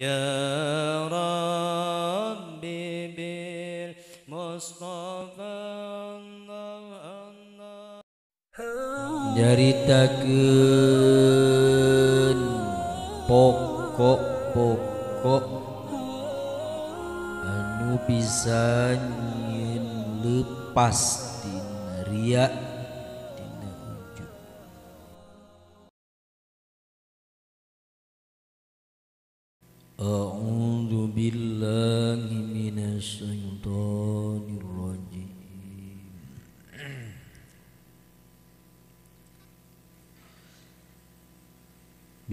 يا ربي بالمصطفى nyaritakeun pokok-pokok anu bisa nyieun lepas dina ria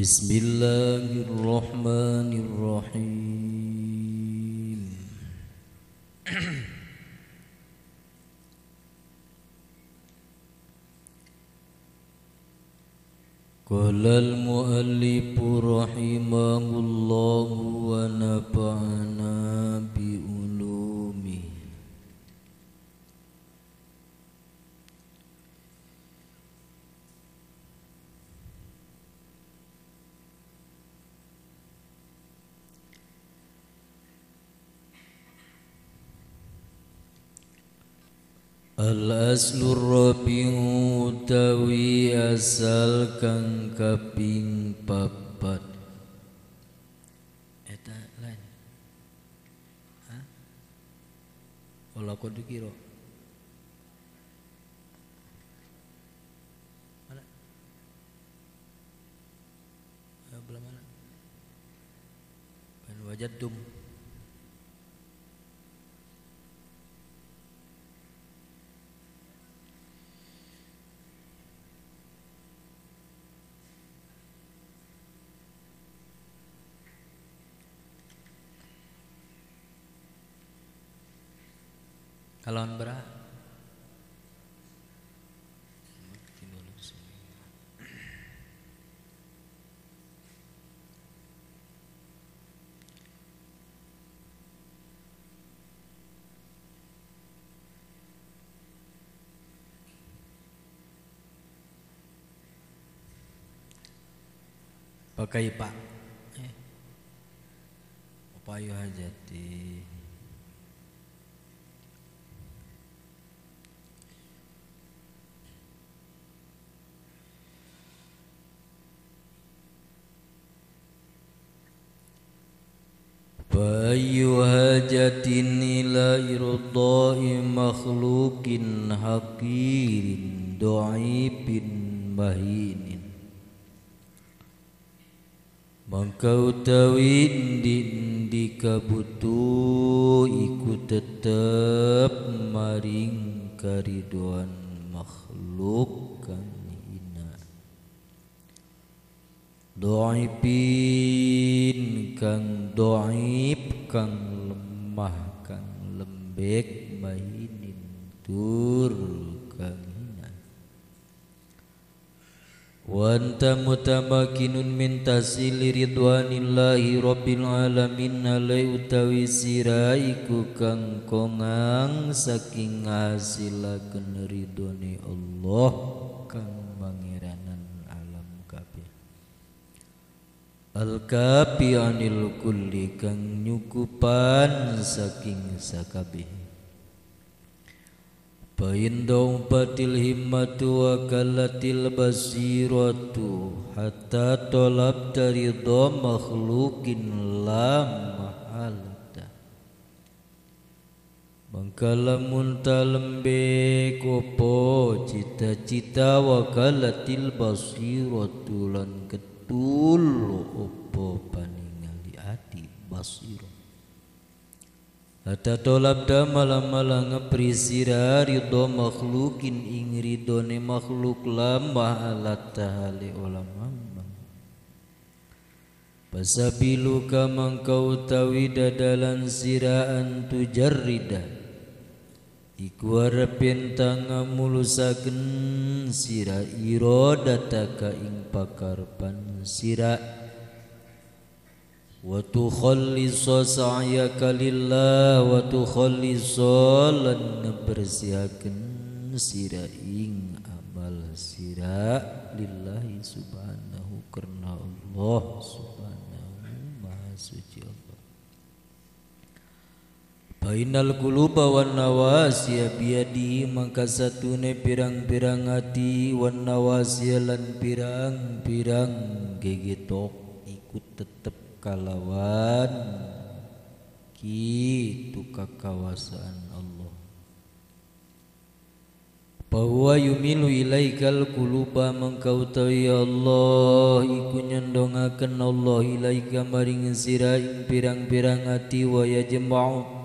بسم الله الرحمن الرحيم. قال المؤلف رحمه الله aslu rabi'u utawi asal kang kaping papat Eta lain Hah? Ola kudu kira Mana? Ah, Belah mana? Ban wajadtum Kalon berapa? Pakai pak. Eh. Apa ayo hajati? فأي هاجة إلى إرضاء مخلوق حقير ضعيف مهين Maka utawi indi kabutuh iku tetep maring kariduan makhluk Do'ipin kang do'ip kang lemah kang lembek mahinin tur kang hina Wa anta mutamakinun min tasili ridwanillahi rabbil alamin alai utawi siraiku kang kongang saking ngasilakeun ridhone Allah kang mangiranan alam kabeh Al-kafi anil kulli kang nyukupan saking sakabeh. Paindong patil himmatu wa kalatil basiratu Hatta tolab taridha makhlukin la mahalata Bangkalamun talembe kopo cita-cita wa kalatil basiratu lan ketul opo paningali ati basiratu Hatta tolab da malam-malam ngeprisira ridho makhlukin ing ridhone makhluk lamah alat tahali ulama Pasabilu kamang kau tawi dadalan siraan tujarrida Iku arepin tanga mulusaken sira irodataka ing pakarpan سرا وتخلص سعيك لله وتخلص لن bersihakeun sira ing amal sira lillahi subhanahu karena Allah subhanahu Bainal quluba wan nawasiya biadi maka satune pirang-pirang hati wan nawasiya lan pirang-pirang gegetok ikut tetep kalawan. Kitu kekawasaan Allah. Bahwa yumilu ilaikal kuluba mengkau ya Allah iku nyandongaken Allah ilaika maring sira pirang-pirang hati wa yajma'u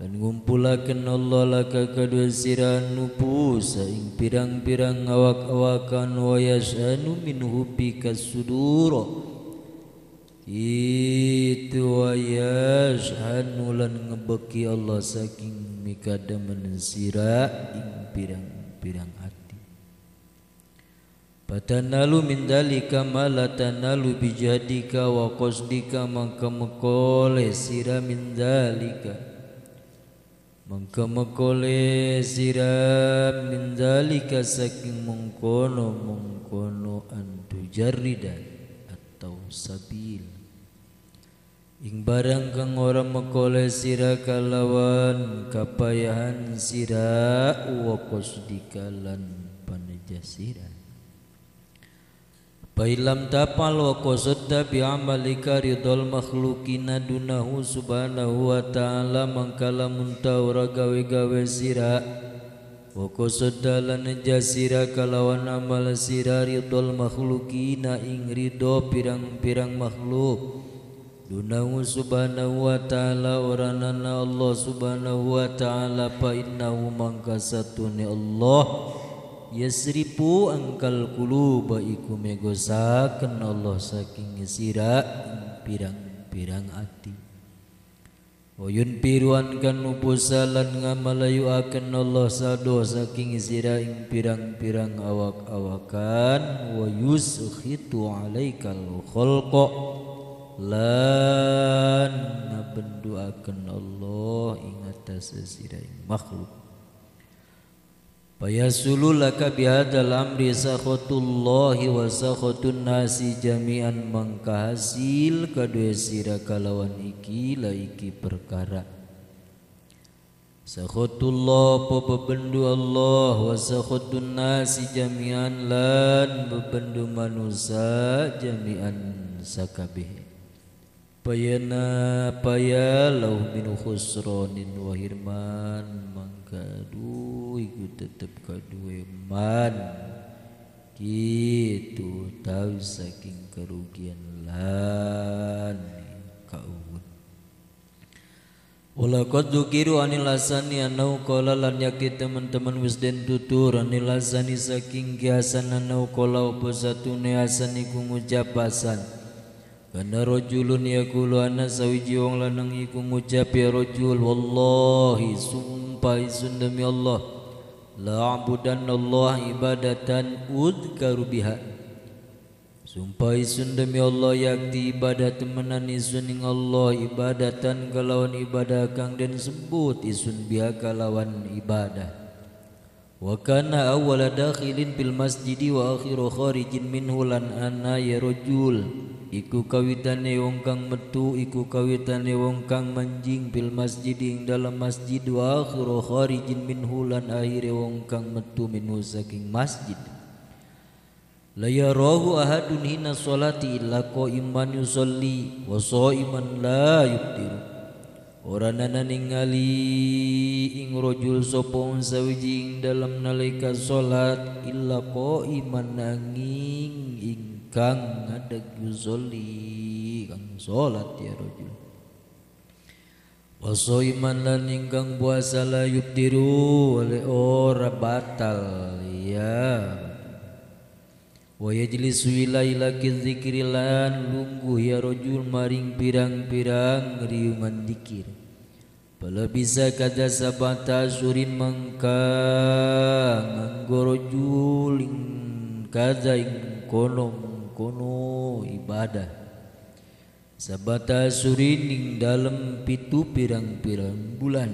dan ngumpulaken Allah laka kedua sira nupus ing pirang-pirang awak-awakan wa yasanu min hubbika sudur. Itu wa yashanu lan ngebeki Allah saking mikadamen sira ing pirang-pirang hati Patanalu min dalika ma la tanalu bijadika wa qasdika maka mekole sira min dalika Mangka makole siram min dalika saking mengkono mengkono antu jaridan atau sabil. Ing barang kang ora makole sira kalawan kapayahan sira wa qasdikalan paneja sira Bailam tapal wa qasadta bi amalika ridol makhluqina dunahu subhanahu wa ta'ala mangkala muntawra gawe-gawe sira wa qasadta lan jasira kalawan amal sira ridol makhluqina ing ridho pirang-pirang makhluk. Dunahu subhanahu wa ta'ala oranana Allah subhanahu wa ta'ala fa innahu mangkasatuni Allah Allah. Yasripu angkal kuluba iku megosaken Allah saking sira pirang-pirang ati Oyun piruan kan upusalan ngamalayu akan Allah sado saking sira ing pirang-pirang awak-awakan. Wa yusukhitu alaikal khalqa lan ngabendu akan Allah ing atas sira ing makhluk Laka bihadal amri sakhutullahi wa sakhutun nasi jami'an mangka hasil kadua sira kalawan iki la iki perkara. Sakhutullah po bebendu Allah? Wa sakhutun nasi jami'an lan bebendu manusia jami'an sakabih Payana payalau min khusronin wa hirman kadu iku tetep kadu man. Gitu tahu saking kerugian lan kauun Wala qad dzukiru anil asani anau qala lan yakti teman-teman wis den tutur anil asani saking kiasan anau qala apa satune asan iku ngucap asan Kana rajulun yaqulu ana sawiji wong lanang iku ngucap ya rajul wallahi sumpah isun demi Allah la abudan Allah ibadatan udkaru biha. Sumpah isun demi Allah yakti ibadat temenan isun ing Allah ibadatan kalawan ibadah kang den sebut isun biha kalawan ibadah Dakhilin bil masjidi wa akhiru kharijin minhu lan ana ya rajul. Iku kawitane wong kang metu iku kawitane wong kang manjing bil masjidi ing dalam masjid. Wa akhiru kharijin minhu lan akhire wong kang metu minhu saking masjid. La yarahu ahadun hina salati illa qaiman yusalli wa shaiman la yuftiru Ora nana ningali ing rojul sopong sawijing dalam nalika solat illa ko iman nanging ingkang ngadeg yuzoli kang solat ya rojul. Waso iman lan ingkang puasa la yubdiru oleh ora batal ya. Wa yajlisu ila ila dzikrilan lungguh ya rajul maring pirang-pirang riungan dikir Bala bisa kada sabata surin mangka nganggo rajul ing kada ing kono kono ibadah. Sabata surin ing dalam pitu pirang-pirang bulan.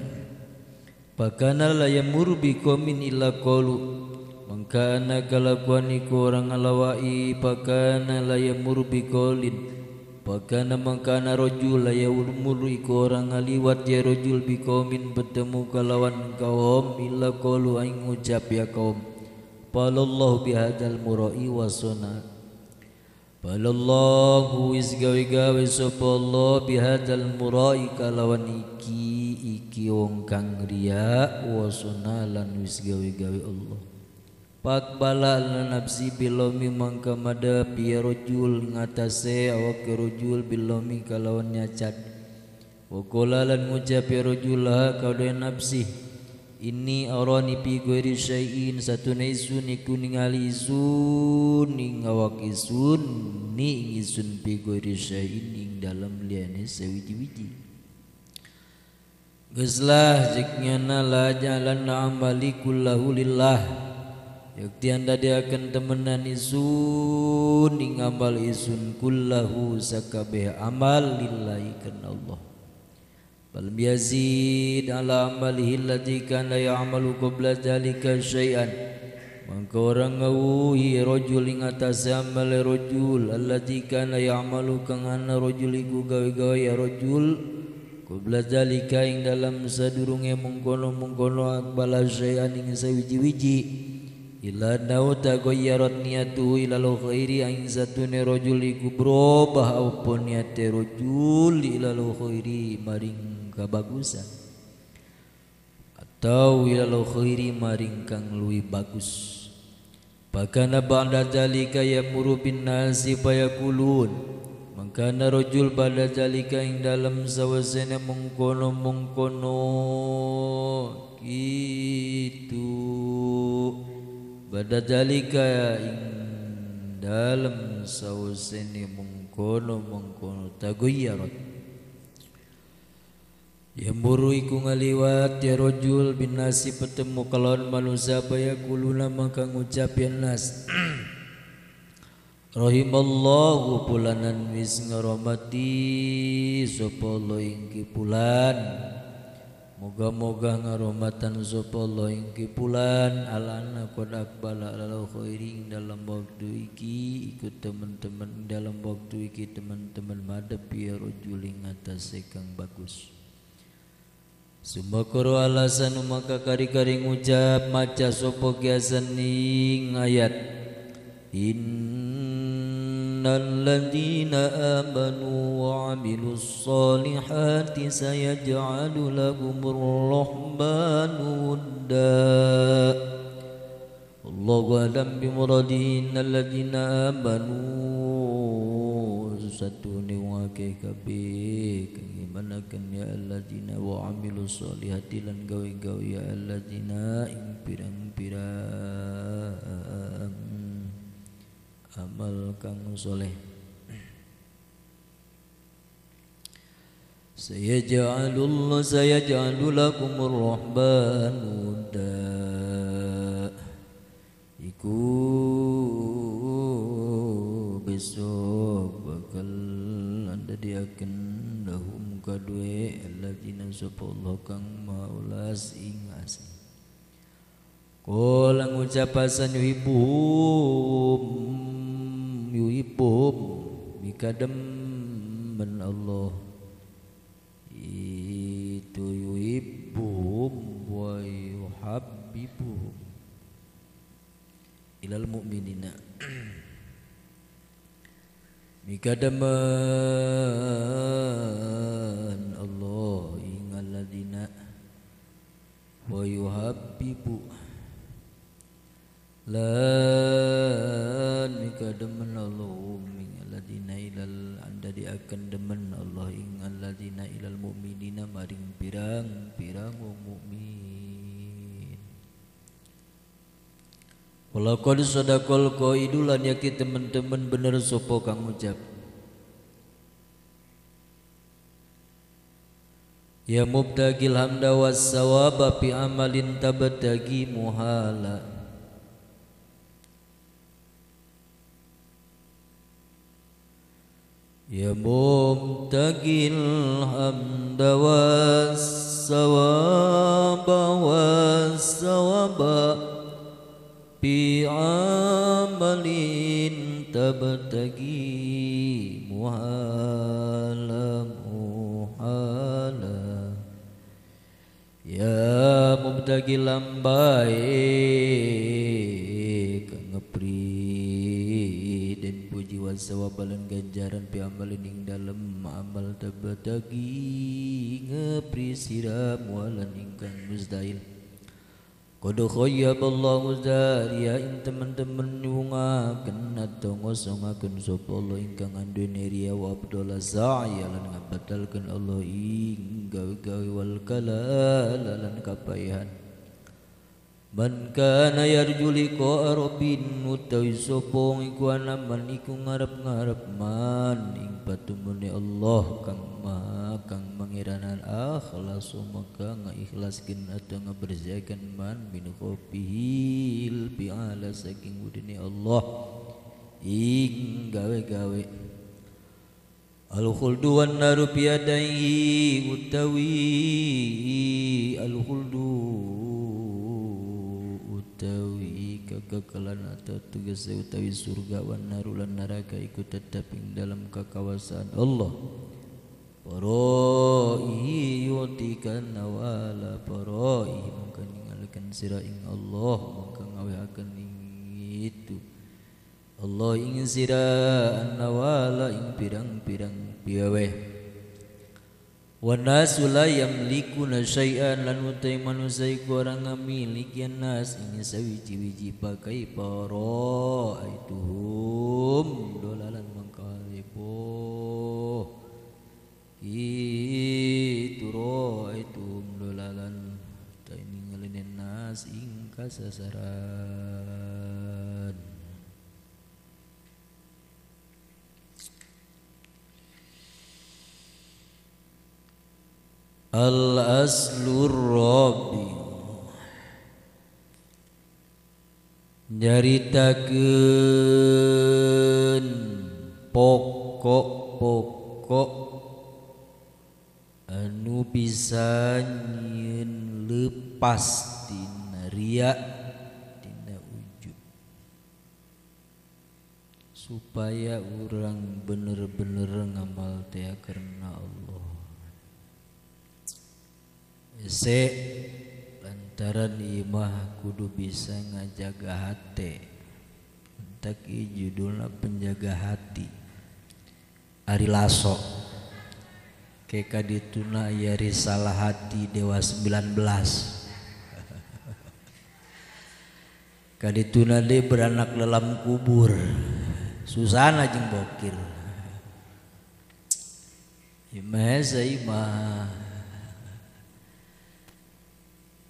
Pakana la yamur bi qaumin illa qalu Mangkana kalakuan iku orang alawai pakana la yamur biqaulin Apakah nama kana rojul ya ulmur iku orang ngaliwat ya rojul bi kaumin bertemu kalawan kaum illa qalu aing ngucap ya kaum Palallahu bihadzal murai wa sunat Palallahu wis gawe-gawe sapa Allah bihadzal murai kalawan iki iki wong kang riya wa sunalan wis gawe-gawe Allah Pak bala nafsi bilomi mangka mada piya rojul ngatase awak rojul bilomi kalawan nyacat. Wa qala lan ngucap ya rojul ha kauda nafsi. Ini arani pi ghairi syai'in satuna isun iku ningali isun ing awak isun ni isun pi ghairi syai'in ing dalam liane sewiji-wiji. Geslah jiknyana la jalan amali kullahu lillah Yakti anda dia akan temenan isun ing amal isun kullahu sakabeh amal lillahi karena Allah. Bal yazid ala amalihi allati kana ya'malu qabla syai'an. Maka orang ngawuhi rajul ing atas amal rajul allati kana ya'malu kang ana rajul iku gawe-gawe ya rajul qabla dhalika ing dalam sadurunge mengkono-mengkono akbala syai'an ing sawiji-wiji. Goyarat niatu ila lo khairi ain satune rajul iku berubah apa niate rajul ila khairi maring kabagusan. Atau ila khairi maring kang luwi bagus. Pakana ba'da zalika yamuru bin nasi fayakulun. Mangkana rajul ba'da zalika ing dalam sawasana mengkono mengkono gitu pada dalika ing dalam sauseni mengkono mengkono taguyarat yang buru iku ngaliwat ya rojul bin nasi petemu kalon manusia baya kuluna maka ngucap ya nas. Rahimallahu pulanan wis ngaromati sapa Allah ing kipulan Moga-moga ngaromatan sapa Allah ing kipulan alana qad akbala ala khairin dalam waktu iki ikut teman-teman dalam waktu iki teman-teman madep ya rajul atas kang bagus. Sumakoro alasan maka kari-kari ngucap maca sapa kiasan ing ayat الذين آمنوا وعملوا الصالحات سيجعل لهم الرحمن ودا. الله أعلم بمرادين الذين آمنوا. ستوني واكيك بيك إيمانك يا الذين وعملوا الصالحات لنقوي قوي يا الذين إمبرا إمبرا amal kang soleh. Sayaj'alullah sayaj'alu lakumur rahmanu Iku besok bakal anda diakan lahum kadue alladzina sapallah kang maulas ing asih. Kala ngucapasan yuhibuhum yuhibbum bikadem men Allah. Itu yuhibbum wa yuhabbibuhum. Ilal mu'minina. Bikadaman Allah. Ingal ladina. Wa yuhabbibu. Lan mika demen Allah min alladina ilal anda akan demen Allah. Ing alladina ilal mu'minina maring pirang pirang wong mukmin Walaqad sadaqal qaidulan yaki teman-teman bener sopo kang ucap. Ya mubtagil hamda was sawaba fi amalin tabtagi muhala يا مبتغي الحمد والثواب والثواب بعمل تبتغي muhala muhala Ya mubtagi lambai Wasawabalan ganjaran Piamalin ing dalem. Amal tabetagi Ngepri siram walan ingkang musdail. Qad khayyaballahu zariya in teman-teman nyungakeun atau ngosongakeun sapa Allah ingkang andune riya wa abdul sa'ya lan ngabatalkeun Allah ing gawe-gawe wal kalal lan kapaihan Man kana yarju liqa rabbin utawi sapa iku anaman iku ngarep-ngarep man ing patumune Allah kang maha kang mangiranan akhlas maka ngaikhlaskeun atau ngaberzakan man min khofihil bi'ala saking budine Allah. Ing gawe-gawe. Al khuldu wan naru piadai utawi al khuldu utawi kekekalan atau tugas utawi surga wan naru lan neraka ikut tetap ing dalam kekawasan Allah. Paroi yutikan nawala paroi maka ninggalkan sira ing Allah ngawehaken ing itu. Allah ing sira nawala ing pirang-pirang piaweh Wanasu la yamlikuna syai'an lan utai manusia iku orang ngamiliki nas. Ini sawiji-wiji pakai para aituhum dolalan mangkalipo itu ro aituhum dolalan. Ta ini ngalinin nas ing kasasaran al aslur rabi. Nyaritakeun pokok-pokok anu bisa nyieun lepas tina ria tina ujub supaya orang bener-bener ngamal teh karena Allah se lantaran imah kudu bisa ngajaga hati. Taki judulnya penjaga hati. Ari Lasso. Keka dituna ya risalah hati dewa 19 kadituna de beranak dalam kubur. Susana jeung bokir imah saya imah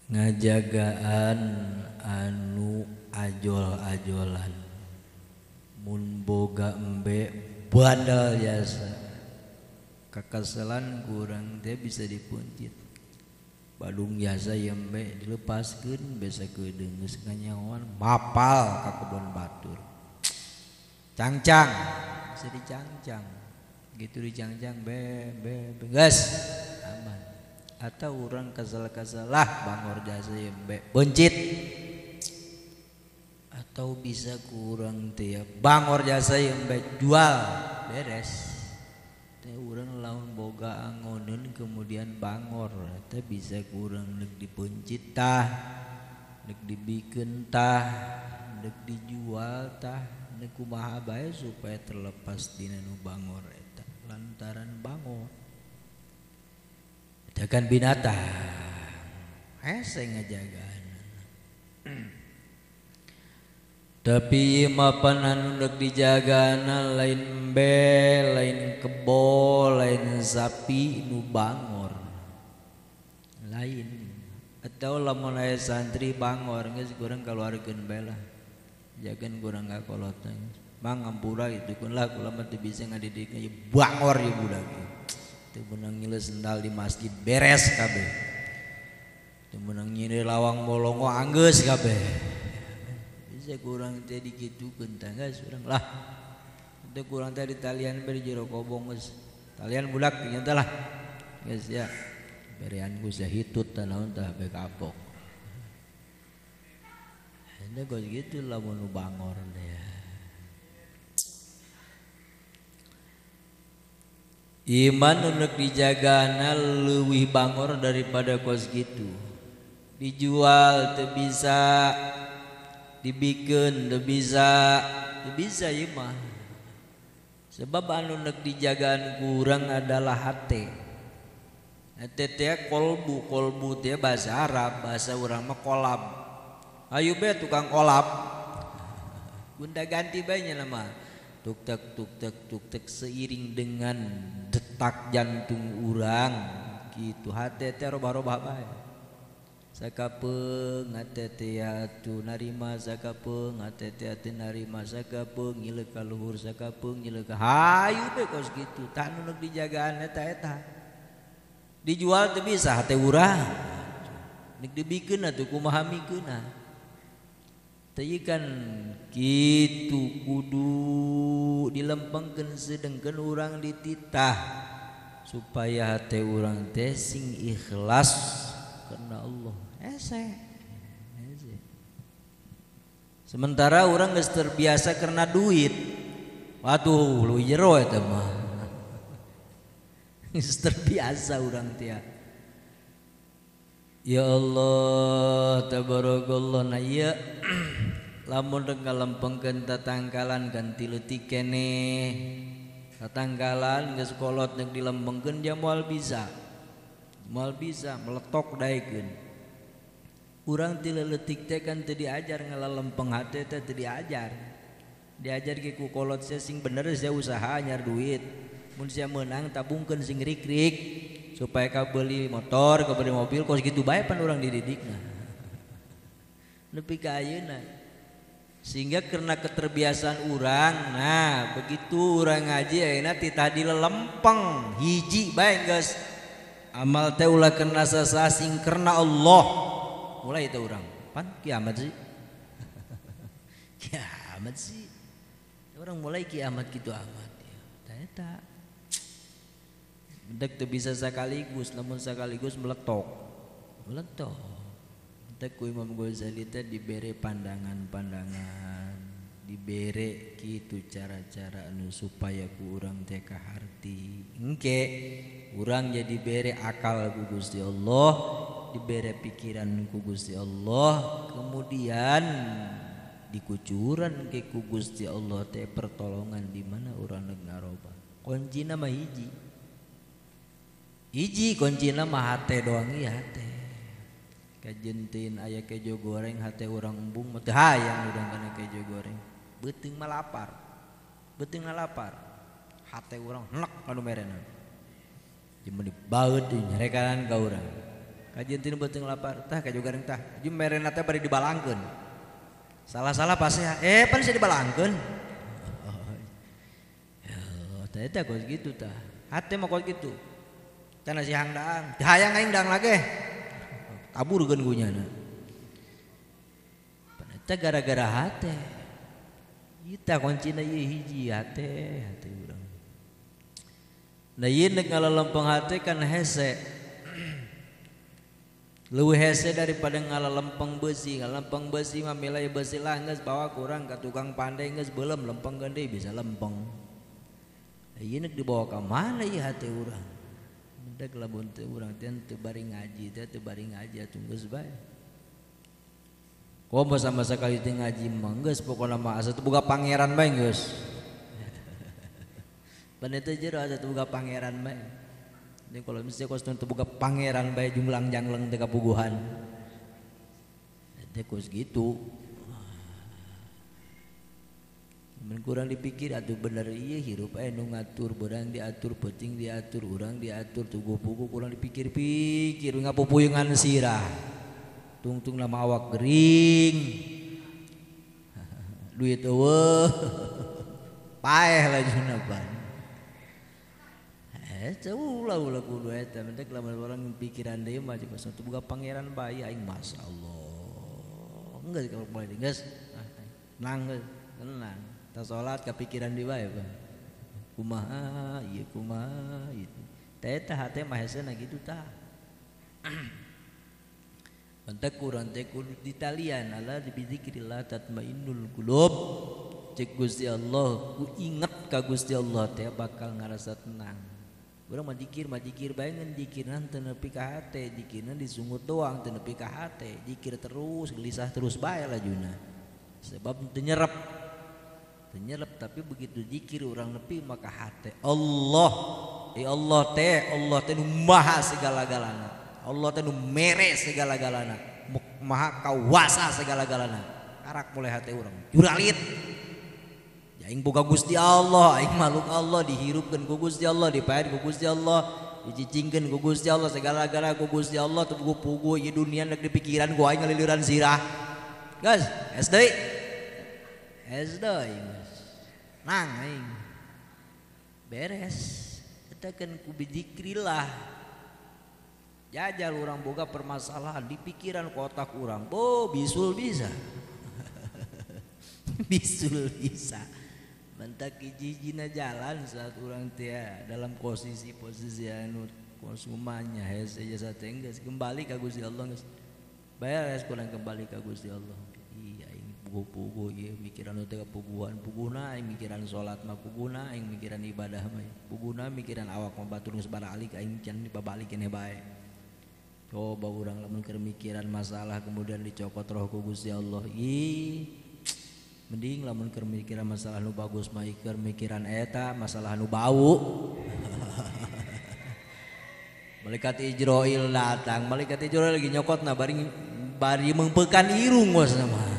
ngajagaan anu ajol-ajolan. Mun boga embe badal jasa. Kakaselan kurang teh bisa dipuncit. Badung jasa embe dilepaskeun besa kedeungeus nganyawan mapal ka kebon batur. Cangcang bisa dicangcang gitu dicangcang be be gas atau orang kasalah-kasalah bangor jasa yembe bencit. Atau bisa kurang tiap bangor jasa yembe jual. Beres. Teh orang laun boga angonen kemudian bangor. Teh bisa kurang nek dipencit tah nek dibikin tah nek dijual tah nek kumaha bae supaya terlepas dina nu bangor eta. Lantaran bangor Jagan binatang Hese ngajagaan Tapi mapan anu nek dijagana lain bel, lain kebo, lain sapi nu bangor. Lain. Atau lamun aya santri bangor geus kurang kaluarkeun bela. Jagan kurang kakolotan. Mang ngampura itu kun lah kula mah bisa ngadidik bangor ya budak. menang nyile sendal di masjid beres kabeh. Teu menang nyile lawang bolongo anggeus kabeh. Bisa kurang teh dikitukeun tangga surang lah teu kurang teh ditalian bari jero kobong geus. Talian budak nya lah geus ya. Berian geus hitut tah naon tah bae kapok. Ini gue gitu lah mau bangor deh Iman untuk dijagana lebih bangor daripada kos gitu. Dijual tuh bisa, dibikin tuh bisa, tuh bisa mah. Sebab anu nak dijagaan kurang adalah hati. Hati teh kolbu, kolbu teh bahasa Arab, bahasa orang mah kolab. Ayo be tukang kolab. Bunda ganti banyak nama tuk tuktak tuktak tuktak seiring dengan detak jantung urang. Gitu. Hati teh roba-roba bae sakapeung hati teh atu narima. Sakapeung hati teh atu narima. Sakapeung ngileuk ka luhur. Sakapeung ngileuk ka hayu be kos gitu tah nu dijagaan eta eta. Dijual teh bisa hati urang. Nek dibikeun atuh kumaha mikeunah kan gitu kudu dilempengkan sedangkan orang dititah supaya hati orang teh sing ikhlas karena Allah. Ese sementara orang geus terbiasa karena duit. Waduh lu jero eta mah. Terbiasa orang teh Ya Allah tabarakallah na ieu lamun ngalempengkeun tatangkalan ganti leutik kene. Tatangkalan geus kolot nek dilempengkeun dia moal bisa. Moal bisa meletok daekeun urang ti leutik teh kan teu diajar ngalalempeng hate teh teu diajar. Diajar ke kolot sing bener saya usaha nyar duit. Mun sia menang tabungkeun sing rik-rik supaya kau beli motor kau beli mobil kau segitu baik pan orang dididik nah lebih kaya nah sehingga karena keterbiasaan orang nah begitu orang ngaji akhirnya tadi lempeng hiji baik guys amal teh ulah kena sasasing karena Allah. Mulai itu orang pan kiamat sih? Kiamat sih? Orang mulai kiamat gitu amat ya. Tak Dek bisa sekaligus, namun sekaligus meletok. Meletok. ku Imam Ghazali teh diberi pandangan-pandangan diberi gitu cara-cara anu supaya ku urang teh kaharti. Engke urang jadi bere akal ku Gusti Allah diberi pikiran ku Gusti Allah kemudian dikucuran ke ku Gusti Allah teh pertolongan di mana urang ngaroba. Kunci nama hiji. Hiji konjina mah hate doang iya hate. kajentin ayah kejo goreng hati orang embung mah hayang udang kana kejo goreng. Beuting mah lapar. Beuting lapar. Hati orang nek anu merena jeung dibaut nyerekanan ka urang. Kajentin beuting lapar tah kejo goreng tah. Jeung merena teh bari dibalangkeun. Salah-salah pasti eh pan sih dibalangkeun. Oh teh teh kok gitu tah. Hati mah kok gitu. Tanah si hangdang. Hayang aing dang lagi kabur gunya na Paneta gara-gara hate. Kita kuncina ieu hiji hate hate urang. Nah ieu nek ngalalempeng hate kan hese. Leuwih hese daripada ngalalempeng besi. Ngalalempeng besi mah milai besi lah bawa kurang ka tukang pandai geus belum lempeng gede bisa lempeng. Ieu nek dibawa ka mana ieu hate urang Dek lamun teu urang teh teu bari ngaji teh teu bari ngaji atuh geus bae Komo sama sekali teh ngaji mah geus pokona mah asa boga pangeran bae geus. Bane teh jero asa boga pangeran bae. Jadi kalau misalnya kos teu boga pangeran bae jumlang jangleng teh kapuguhan. Teh kos gitu. Men kurang dipikir atau bener iya hirup eh nu ngatur berang diatur penting diatur orang diatur tugu pugu kurang dipikir-pikir ngapupuyungan sirah. Tungtung nama awak kering duit eueuh. Paeh lah junaban eh ulah ulah kudu eta mentek lamun orang pikiran deui mah jeung satu buka pangeran bayi aing masyaallah. Enggak kalau mulai geus. Nang tenang tak sholat kepikiran di wae bang kumaha iya kumaha itu teh teh hati mah hesena gitu tah. Mantak kurang teh kudu ditalian Allah di bizikrillah tatmainnul qulub. Cek Gusti Allah ku inget ka Gusti Allah teh bakal ngerasa tenang. Urang mah dikir mah dikir bae ngan dikiran teu nepi ka dikirna disungut doang teu nepi ka hate, dikir terus gelisah terus bae lajuna. Sebab teu nyerep. nyerep tapi begitu dzikir orang nepi maka hati Allah. Eh Allah teh Allah teh maha segala-galana. Allah teh mere segala-galana. Maha kawasa segala-galana. Karak mulai hati orang juralit. Aing boga Gusti Allah. Aing makhluk Allah dihirupkeun ku Gusti Allah dipaet ku Gusti Allah dijicingkeun ku Gusti Allah segala-gala ku Gusti Allah teu pugu ieu dunia nek di pikiran ku aing ngalieuran sirah. Guys es deui. Es deui nang aing. Beres. Teken ku bizikrillah jajal orang boga permasalahan di pikiran kotak orang bo bisul bisa. Bisul bisa. Mentak jijina jalan saat orang tia dalam posisi posisi anu konsumannya hese jasa tenggas kembali ke Gusti Allah beres kurang kembali ke Gusti Allah. Pugu-pugu ieu mikiran teh puguhan puguna aing mikiran salat mah puguna aing mikiran ibadah mah puguna mikiran awak mah batur geus baralik aing can dibabalikeun bae coba urang lamun keur mikiran masalah kemudian dicopot roh ku Gusti Allah ih mending lamun keur mikiran masalah nu bagus mah keur mikiran eta masalah nu bau. Malaikat Ijroil datang, malaikat Ijroil lagi nyokot nah bari bari mengpekan irung was nama.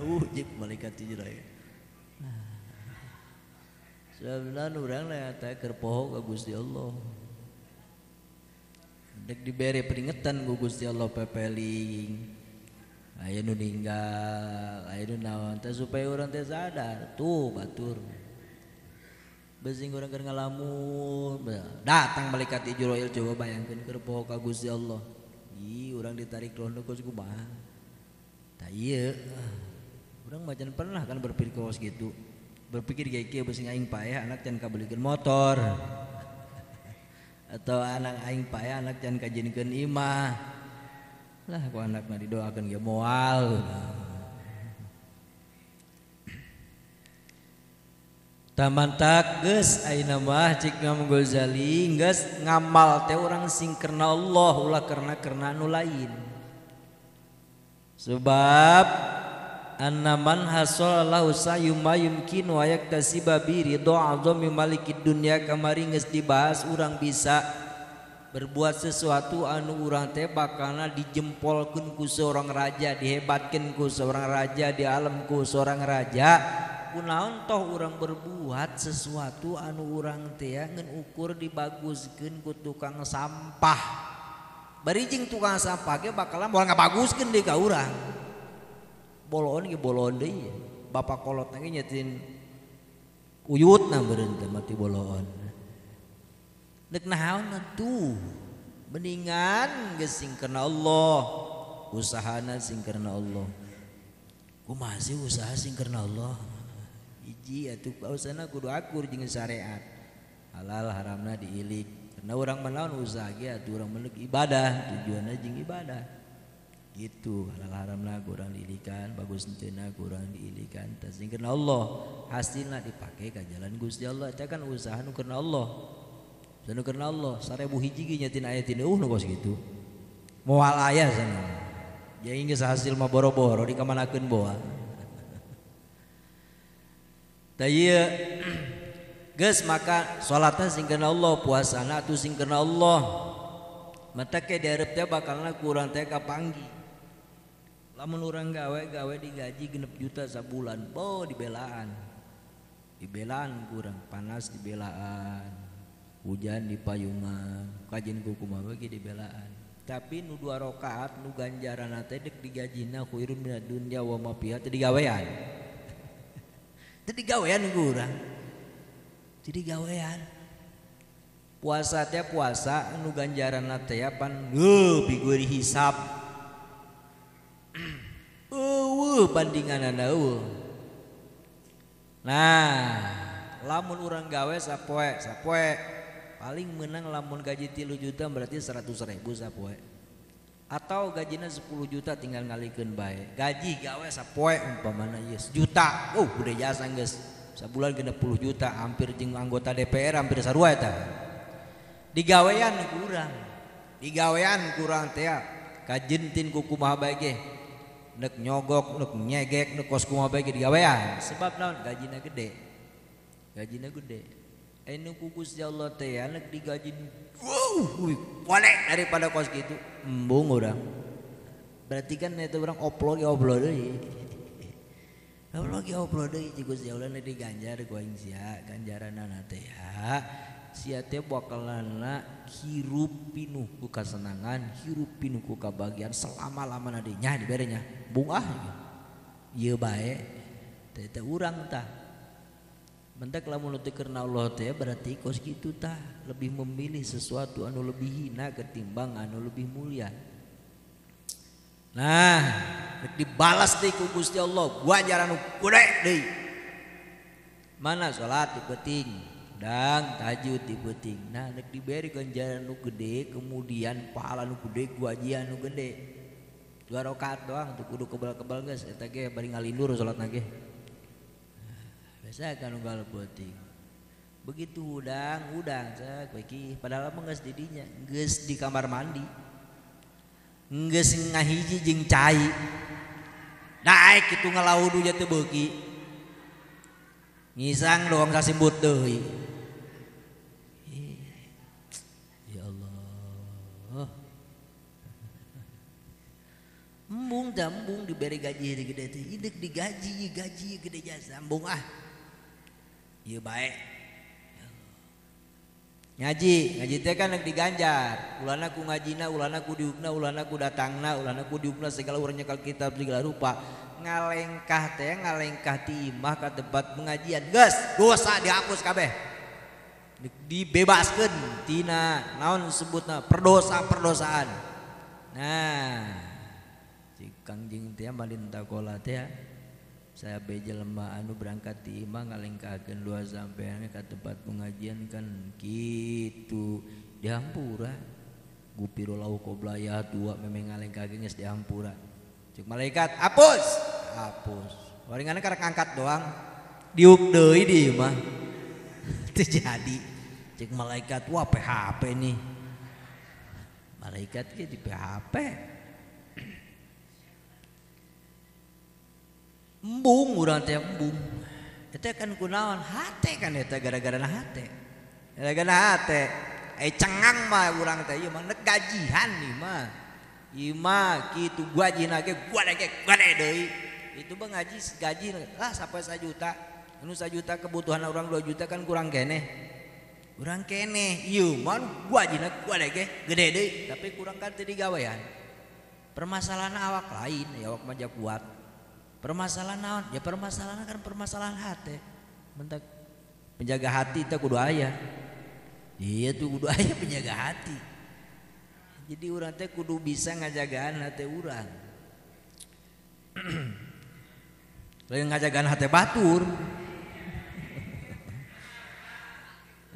wujib malaikat Jibril nah. sebenarnya orang teh kerpoho ke Gusti Allah Dek diberi peringatan ku Gusti Allah pepeling Ayo nu ninggal, ayo nu naon teh supaya orang teh sadar tuh batur. Besing orang keur ngalamun, datang malaikat Jibril coba bayangkan kerpoho ka Gusti Allah. Ih, orang ditarik rondo kumaha. Tak iya. Urang macan pernah kan berpikir kaos gitu. Berpikir kayak kieu besing aing payah anak can kabelikeun motor. Atau anak aing payah anak can kajinkeun imah lah ku anak mah didoakan ge moal Tamantak geus ayeuna mah cik Imam Ghazali geus ngamal teh urang sing karena Allah ulah karena karena anu lain. Sebab anna man hasala lahu sayu mayumkin wa yaktasiba bi ridha azami malikid dunya kamari geus dibahas urang bisa. Berbuat sesuatu anu urang teh bakalna dijempolkeun ku seorang raja dihebatkeun ku seorang raja di alam ku seorang raja. Kunaon toh urang berbuat sesuatu anu urang teh ngan ukur dibaguskeun ku tukang sampah. Bari jeung tukang sampah ge bakalan moal ngabaguskeun deui ka urang. bolon ge bolon deui bapak kolot nage nyetin uyut na beureun teh mati bolon. Deuk naon tuh? Mendingan geus singkeuna Allah usahana singkeuna Allah. Kumaha sih usaha singkeuna Allah? Hiji atuh usahana kudu akur jeung syariat. Halal haramna diilik. Karena orang melawan usaha ge atuh urang ibadah tujuanna jeung ibadah. Gitu halal haramna kurang diilikan bagus henteu kurang diilikan tasing karena Allah hasilna dipakai ka jalan Gusti Allah eta kan usaha nu karena Allah Sanu karena Allah sarebu hiji ge nyatin ayat ini uh nu gitu. Moal aya sana. Ya geus hasil mah boro-boro dikamanakeun boa. Da ieu geus maka salatna sing kana Allah, puasana atuh sing kana Allah. Mata ke diarep teh bakalna kurang teh kapanggi. Lamun urang gawe gawe digaji genep juta sabulan, bo dibelaan. Dibelaan kurang panas dibelaan. Hujan di payungan. Kajian kuku mah bagi dibelaan. Tapi nu dua rakaat nu ganjaran teh dek digajina khairun minad dunya wa ma fiha teu digawean. Teu digawean urang teu digawean. Puasa teh puasa nu ganjaran teh pan heuh pigueur hisab bandingan nah lamun urang gawe sapoe, sapoe. Paling menang lamun gaji tilu juta berarti 100.000 sapoe. atau gajinya 10 juta tinggal ngalikeun bae. gaji gawe sapoe umpamana yes juta. Oh udah jasa guys sebulan genep 10 juta hampir jeung anggota DPR hampir sarua eta. Digawean kurang. Digawean kurang teh kajentin kuku bae baik nek nyogok nek nyegek nek kos kumaha bae ge digawean sebab naon? Gajina gede. Gajina gede. Eh, anu ku Gusti Allah teh anak digaji wow boleh daripada kos gitu. Embung orang berarti kan itu orang oplo ya oplo deui. Oplo ge oplo deui jeung Gusti Allah diganjar ku aing sia ganjaranana teh ya. Sia teh bakalana hirup pinuh ku kasenangan hirup pinuh ku kabagian selama-lamana deui. Nya dibere nya bung ah ieu bae teh teh urang tah. Mentek lamun teu karena Allah teh berarti kos kitu tah. Lebih memilih sesuatu anu lebih hina ketimbang anu lebih mulia. Nah, dibalas deui ku Gusti Allah, ganjaran nu gede deui. Mana salat dipenting, dang tahajud dipenting. Nah, rek diberi ganjaran nu gede, kemudian pahala nu gede, gajian nu gede. Dua rakaat doang tuh kudu kebal-kebal geus eta ge bari ngalindur salatna ge. Biasa kan unggal penting. Begitu udang, udang cek beki padahal mah geus di geus di kamar mandi. Geus ngahiji jeung cai. Naik kitu ngalaudu nya teu beuki. Ngisang doang sasimbut deui. Ya Allah. Embung dah embung diberi gaji gede teh. Hideuk digaji, gaji gede jasa embung ah. Ieu bae. Ngaji, ngaji teh kan diganjar. Ulana ku ngajina, ulana ku diukna, ulana ku datangna, ulana ku diukna segala urang nyekal kitab segala rupa. Ngalengkah teh ngalengkah ti imah ka tempat pengajian. Geus, dosa dihapus kabeh. Dibebaskeun tina naon sebutna perdosa-perdosaan. Nah, Kang jing teh malin takola teh saya beje lemah anu berangkat di imah ngalengkakeun dua sampean ke tempat pengajian kan gitu. Dihampura. Gupiru lau koblaya dua memang ngalengkakeun geus dihampura. Cek malaikat hapus! Hapus. Waringan karek angkat doang. Diuk deui di imah. Terjadi cek malaikat wah PHP nih. Malaikat ke di PHP embung urang teh embung. Eta kan kunaon hate kan eta gara-gara na hate. Gara-gara hate. Eh cengang mah urang teh ieu mah gajihan nih mah. Ieu mah kitu gajina ge gua ge gade deui. Itu mah ngaji gaji lah sampai sajuta. Anu sajuta kebutuhan orang 2 juta kan kurang kene kurang kene ieu mah gajina gua ge gede deui. Tapi kurang kan teu digawean. Permasalahan awak lain ya awak mah kuat permasalahan naon? Ya permasalahan kan permasalahan hati. Mentak penjaga hati itu kudu ayah iya tuh kudu ayah penjaga hati. Jadi orang teh kudu bisa ngajagaan hati orang lain ngajagaan hati batur.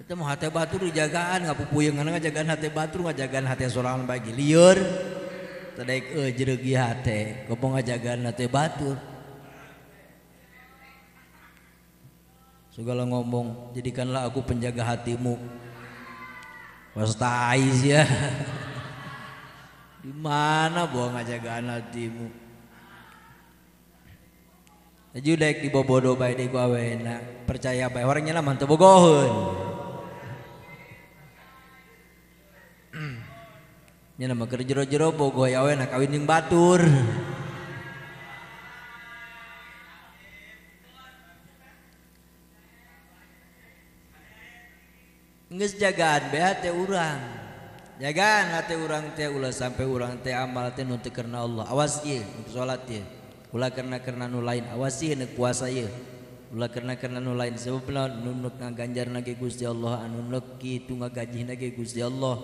Itu mau hati batur dijagaan nggak pupuyeng ngajagaan hati batur ngajagaan hati seorang bagi liur. Tadaik e jeregi hati. Kau ngajagaan hati batur segala ngomong jadikanlah aku penjaga hatimu. Wastais ya. Di mana buang ngajagaan hatimu? Aju daik di bobodo baik di awena percaya baik. Orangnya lah mantep bogohun. Nya nama keur jero-jero bogoh ya awena kawin jeung batur jagaan BT urang. Jagaan urang teh ula sampai urang teh amal teh nunti karena Allah. Awas ieu salat ieu. Ulah karena karena nu lain. Awas ieu nu puasa ieu. Ulah karena karena nu lain. Sebab lawan nu ngaganjar nage Gusti Allah anu neuk kitu ngagaji nage Gusti Allah.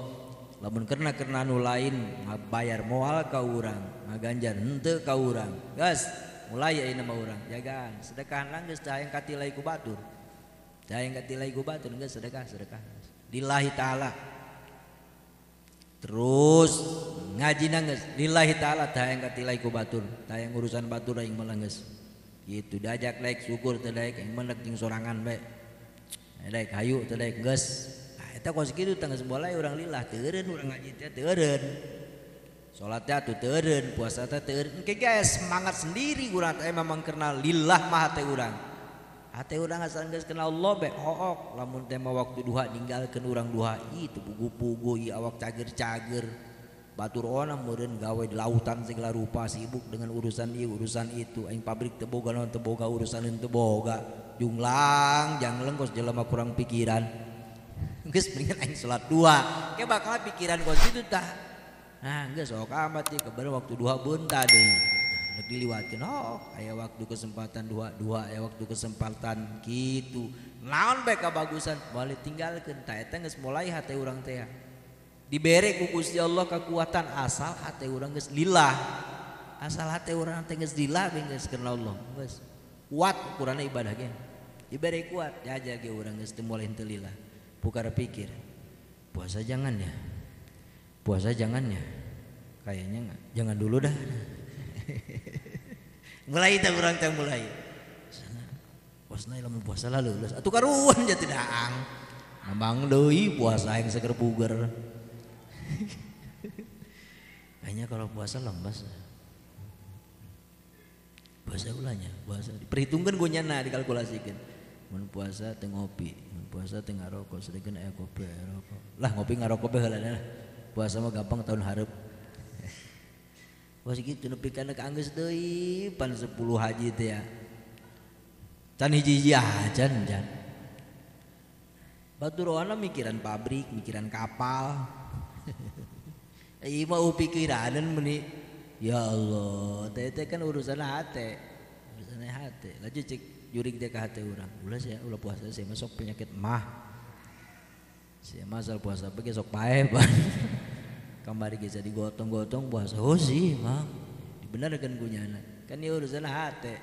Lamun karena karena nu lain ngabayar moal ka urang ngaganjar henteu ka urang. Gas mulai ayeuna mah urang. Jagaan sedekahan geus cahayang katilai ku batur. Cahayang katilai ku batur geus sedekah sedekah. Lillahi taala. Terus ngaji nangis lillahi taala tayang katilai ku batur. Tayang urusan batur malah geus gitu diajak laik syukur teh daek yang menek jeung sorangan bae daek hayu teh daek geus nah eta kos kitu tangga sebolai orang lillah teureun urang ngaji teh teureun. Salatnya tuh teureun, puasa teh. Engke guys semangat sendiri urang teh memang karena lillah mah hate urang. Hate urang asal geus kenal Allah be hook. Lamun tema waktu duha ninggalkeun urang duha itu pugu-pugu ieu awak cager-cager. Batur ona meureun gawe di lautan segala rupa sibuk dengan urusan ieu urusan itu. Aing pabrik teu boga naon teu boga urusan teu boga. junglang jangleng kos jelema kurang pikiran. Geus mendingan aing salat dua ke bakal pikiran kos itu tah. Nah geus sok amat ieu kebener waktu duha beunta deui diliwatkan oh aya waktu kesempatan dua dua aya waktu kesempatan gitu. Naon bae kabagusan? Boleh tinggalkeun tak eta geus mulai hati urang teh dibere ku Gusti Allah kekuatan asal hati urang geus lillah. Asal hati urang teh geus lillah geus kenal Allah geus kuat ukurannya ibadah ge. Dibere kuat jaja ge urang geus teu mulai teu lillah. Pukar pikir puasa jangan ya? Puasa jangan ya? Kayaknya enggak jangan dulu dah. mulai tak kurang tak mulai. Puasa lama puasa lalu atau karuan jadi daang. Memang doi puasa yang seger buger kayaknya kalau puasa lemas puasa ulanya puasa. Diperhitungkan gue nyana dikalkulasikan. Mun puasa tengah ngopi mun puasa tengah rokok sedikit ayah kopi rokok. Lah ngopi ngarokok beheula lah puasa mah gampang tahun harap gitu kaanggeus deui pan 10 haji ya. Can hiji-hiji ajan jan. Baturoana mikiran pabrik, mikiran kapal. Ieu mah pikiran meni ya Allah, teh kan urusan hate. Urusan hate. Laju cek jurig teh ka hate urang. Ulah saya ulah puasa saya masuk penyakit mah. Saya masal puasa bagi sok pae kamari geus digotong-gotong puasa. Oh sih mang dibenerkeun ku nyana kan ieu urusan hate.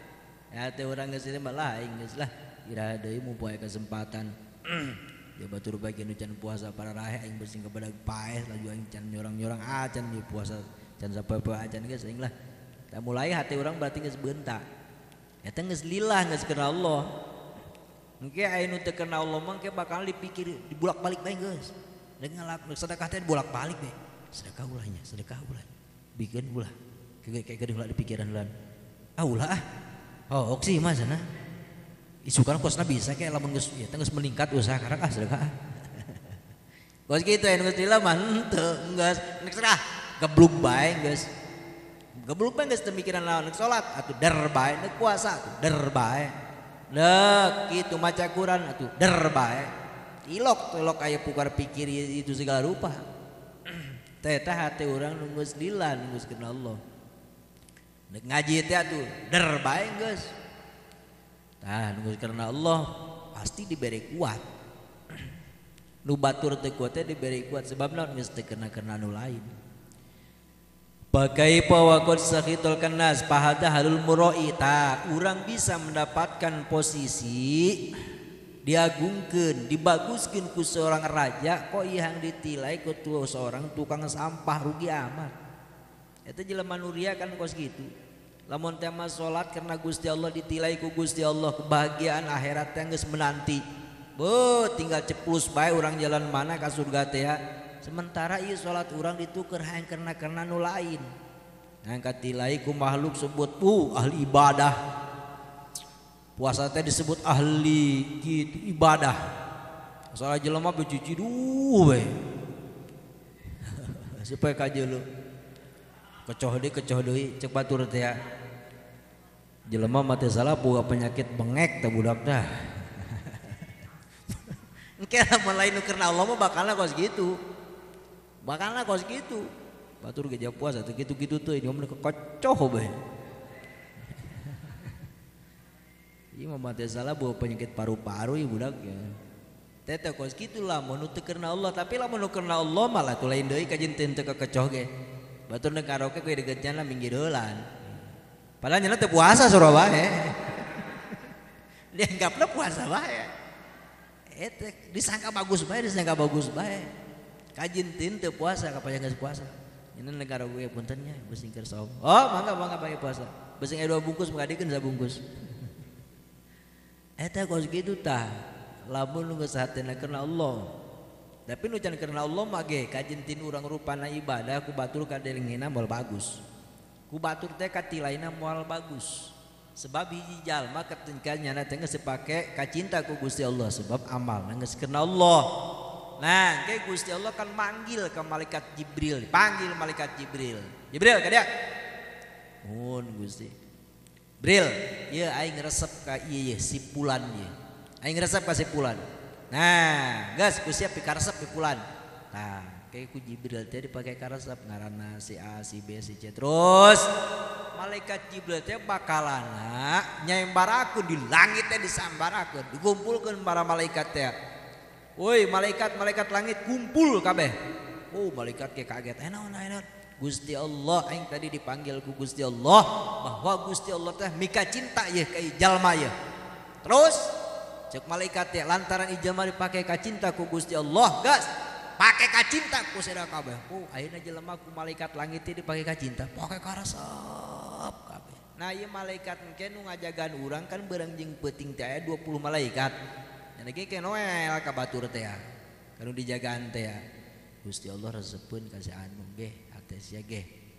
Hate urang geus mah lain geus lah. Ira deui mau poe kesempatan. Ya batur bagian can puasa para rahe aing bersing kepada paeh laju aing can nyorang-nyorang acan di puasa can sapoe-poe acan geus aing lah. Tak mulai hati orang berarti geus beuntak eta geus lillah geus kenal Allah. Mungkin ayo teu kenal Allah mah bakal dipikir dibulak-balik bae geus. Dengan sedekah teh bolak-balik bae sedekah ulahnya sedekah ulah. Bikin ulah. Kayak kayak gede ulah di pikiran lan ah ulah ah. Oh oksi mas sana isukan kosna bisa kayak lamun geus ya tenggeus meningkat usaha karena ah sedekah ah. Kos gitu ya nunggu lila mantep geus nek sedekah gebluk bae geus gebluk bae geus pemikiran lawan nek salat atuh der bae nek puasa atuh der bae. Maca Quran atuh der bae. Ilok telok aya pukar pikir itu segala rupa Teta hati orang nunggus lila nunggus kena Allah. Nek ngaji teh tuh der bae geus. Tah nunggus karena Allah pasti diberi kuat. Nu batur teh kuat teh diberi kuat sebab naon geus teu kena kena nu lain. Bagai pawakot sakitol kenas pahada halul muroi tak orang bisa mendapatkan posisi diagungkan dibaguskan ku seorang raja kok yang ditilai ku tuh seorang tukang sampah rugi amat. Itu jelema nuria kan kos gitu. Lamun tema salat karena Gusti Allah ditilai ku Gusti Allah kebahagiaan akhirat yang geus menanti. Bo, tinggal ceplus bae orang jalan mana ke surga teh ya. Sementara iya salat orang ditukar hanya karena karena nu lain. Ngangkat tilai ku makhluk sebut pu ahli ibadah puasa teh disebut ahli gitu ibadah. Soalnya jelema becuci duh we. Supaya kaje lu kecoh deui kecoh cek batur teh ya. Jelema mati salah buka penyakit bengek teh budak dah engke lain karena Allah mah bakalna kos gitu. Bakalna kos gitu. Batur ge puasa teh gitu-gitu tuh ini mah kecoh bae Iya mati salah bawa penyakit paru-paru ya budak ya. Tete kos gitulah mau nutu karena Allah tapi lah mau karena Allah malah tuh lain deh kajian tente ke kecoh ge. Batur nek karaoke kue deketnya lah minggu dolan. Padahal nyana teu puasa Surabaya. Dianggapnya puasa bae. Etek disangka bagus bae disangka bagus bae. Kajin tin teu puasa kapaya geus puasa. Ini negara gue puntennya besingker sok. Oh, mangga mangga bae puasa. Besing dua bungkus mengadikeun sabungkus. Eta karena Allah. Tapi hujan karena Allah mage kajjintin urang ruana ibadah ku batul kadelingina mual bagus. Ku batur teh katilaina mual bagus. Sebab hiji jalma ketingkanya na tengah sepake kacinta ku Gusti Allah sebab amal na geus karena Allah. Nah ke Gusti Allah kan manggil ke malaikat Jibril panggil malaikat Jibril. Jibril kadia mun Gusti. Bril ya aing resep ka ieu ieu sipulan ieu. Aing resep ka sipulan. Nah, gas ku siap pikaresep pipulan. Nah, kayak ku Jibril teh dipakai karesep ngaranna si A, si B, si C. Terus malaikat Jibril teh bakalana nyembaraku di langit teh disambarakeun, dikumpulkeun para malaikat teh. Woi, malaikat-malaikat langit kumpul kabeh. Oh, malaikat kayak kaget. Eh, naon, enak. Gusti Allah aing tadi dipanggil ku Gusti Allah bahwa Gusti Allah teh mika cinta ya kai jalma ya. Terus cek malaikat ya lantaran ijama dipakai ka cinta ku Gusti Allah gas pakai ka cinta ku sada kabeh. Oh ayeuna jelema ku malaikat langit dipakai ka cinta pakai ka resep kabeh. Nah ieu malaikat engke nu ngajagaan urang kan beurang jeung peuting teh aya 20 malaikat. Dan iki ke noel ka batur teh. Kanu dijagaan teh. Gusti Allah resepeun kasih anu ge ge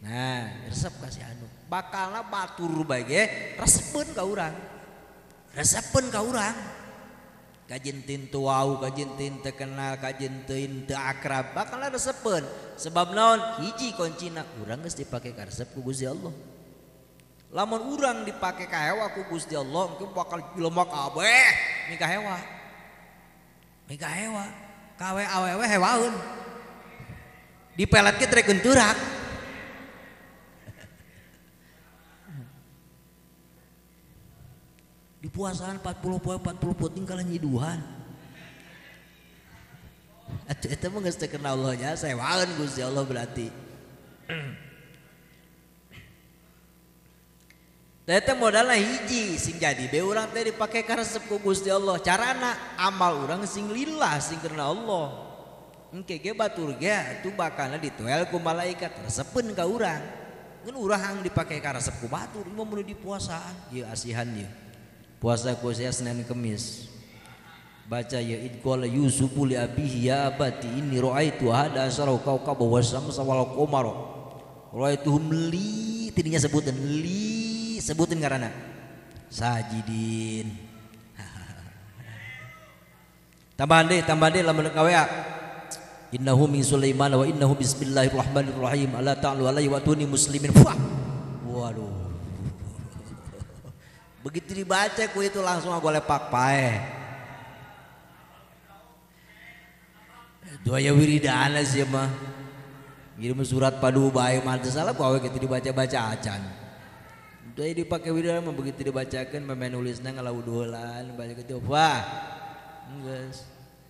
nah resep ka si anu. Bakalna batur bae ge baik resepun ke orang resepun ke orang kajjintin tuau kajjintin terkenal kajjintin te akrab bakal resepeun. sebab naon? Hiji koncina geus dipake ka resep ku Gusti Allah. Lamun urang dipake ka hewa ku Gusti Allah engke bakal jelema kabeh ka hewa. Nikah hewa. Kawe awewe hewaeun hewaun dipelet ke trek genturak di puasaan 40 poe 40 puting kalau nyiduhan itu itu mah geus kenal Allah nya sewaeun Gusti Allah berarti Tete modalna hiji sing jadi be urang teh dipake karesep ku Gusti Allah. Carana amal urang sing lillah sing karena Allah. Engke ge batur ge atuh bakana ditoel ku malaikat resepeun ka urang. Ngan urang dipake karesep ku batur imam mun di puasaan. Ieu asihan ieu. Puasa ku saya Senin Kemis. Baca ya idqala Yusufu li abihi ya abati inni ra'aitu hada asara kaukaba wa samsa wal qamara. Ra'aituhum li tidinya sebutan li sebutin karena sajidin tambahan deh tambahan deh lamun kawea innahu min sulaiman wa innahu bismillahirrahmanirrahim. Ala ta'lu alaihi wa tuni muslimin. Wah. waduh. Begitu dibaca ku itu langsung aku lepak pae. Ya wiridana sih mah. Ngirim surat padu bae mah salah bawa gitu dibaca-baca acan. Dai dipakai widana mah begitu dibacakan pemain nulisna ngalaudulan balik itu wah geus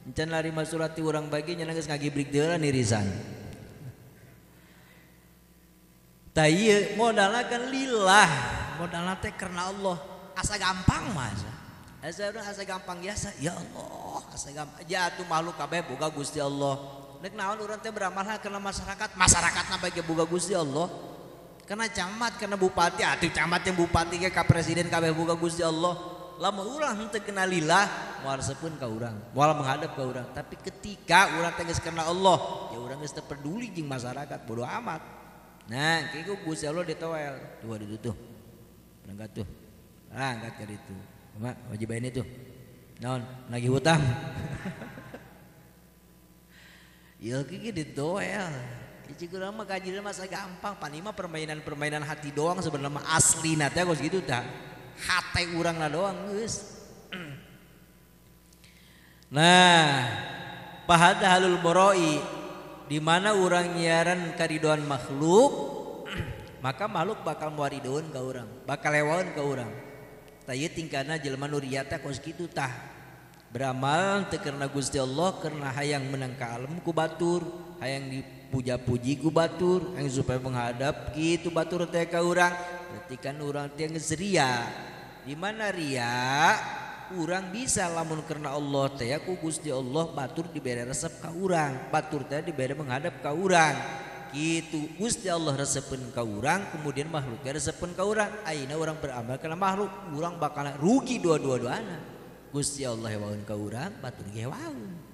encan lari surat ti urang bagi nya geus ngagibrik deula nirisan tah ieu modalna kan lillah. Modalna teh karena Allah. Asa gampang mas asa. Urang asa gampang biasa. Ya Allah asa gampang. Ya atuh makhluk kabeh boga Gusti Allah. Nek naon urang teh beramal karena masyarakat masyarakatna bagi boga Gusti Allah. Karena camat karena bupati atuh camat yang bupati ke ka presiden kabeh buka Gusti Allah lama urang henteu kenal lillah moal sepun ka urang. Moal menghadap ka urang. Tapi ketika urang teh karena Allah ya urang geus peduli jeung masyarakat bodo amat. Nah kieu Gusti Allah ditowel tuh di tuh. Berangkat tuh? Ah angkat ke ditu mak wajib ini tuh. Naon? Lagi hutang? Ya kieu ditowel Cikurang mah kajian masa gampang, panima permainan-permainan hati doang sebenarnya asli nanti aku gitu dah. hati urang lah doang geus. Nah pahada halul boroi di mana urang nyiaran karidoan makhluk maka makhluk bakal muaridoan ke urang bakal lewaun ke urang. Tayu tingkana jelma nuriyata kos kitu tah. Beramal teu karena Gusti Allah karena hayang menang ka alam ku batur hayang di puja-puji ku batur yang supaya menghadap gitu batur teh ka urang. Berarti kan urang teh geus ria. Di mana ria? Urang bisa lamun karena Allah teh ku Gusti Allah batur diberi resep ka urang. Batur teh diberi menghadap ka urang. Gitu Gusti Allah resepen ka urang kemudian makhluk resepen ka urang. Aina orang beramal karena makhluk urang bakal rugi dua-dua doana Gusti Allah hewaun ka urang batur ge hewaun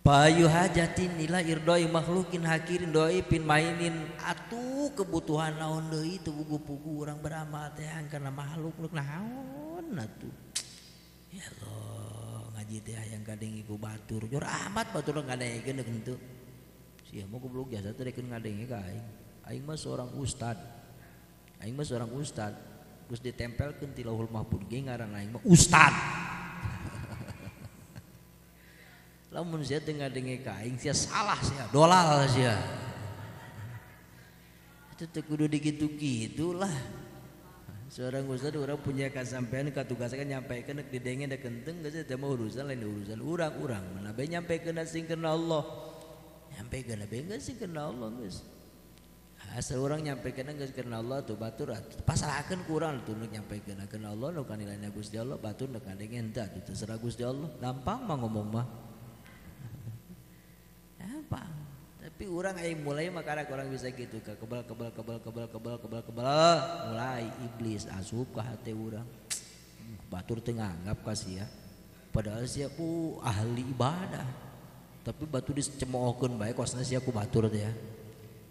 Bayu hajatin nila irdoi makhlukin hakirin doi pin mainin atuh kebutuhan naon deui teu pugu-pugu urang beramal teh karena makhluk nu naon atuh. Ya Allah, ngaji teh hayang kadeng iku batur. Jor amat batur ngadengeun deuk henteu. Sia mah goblok jasa teh dekeun ngadenge ka aing. Aing mah seorang ustad. Aing mah seorang ustad. Geus ditempelkeun ti Lauhul Mahfud ge ngaran aing mah ustad. Lamun sia teu ngadenge ka aing sia salah sia dolal sia. Itu teu kudu digitu lah seorang ustad orang punya kasampean katugasnya kan nyampaikan nek didenge da kenteng geus teh mah urusan lain urusan urang urang. Mana bae nyampaikeun kena Allah? Nyampaikeun bae geus kena Allah geus. Asal orang nyampaikan geus karena Allah tuh batur pasrahkeun ku urang tuh nu nyampaikeun karena Allah nu kanilana Gusti Allah batur nek kadenge henteu terserah Gusti Allah gampang mah ngomong mah tapi orang yang mulai maka orang bisa gitu ke kebal kebal kebal kebal kebal kebal kebal. Mulai iblis asup ke hati orang. Batur tengah anggap kasih ya. Padahal sih aku ahli ibadah. Tapi batu dicemoohkeun baik kosna sih aku batur teh ya.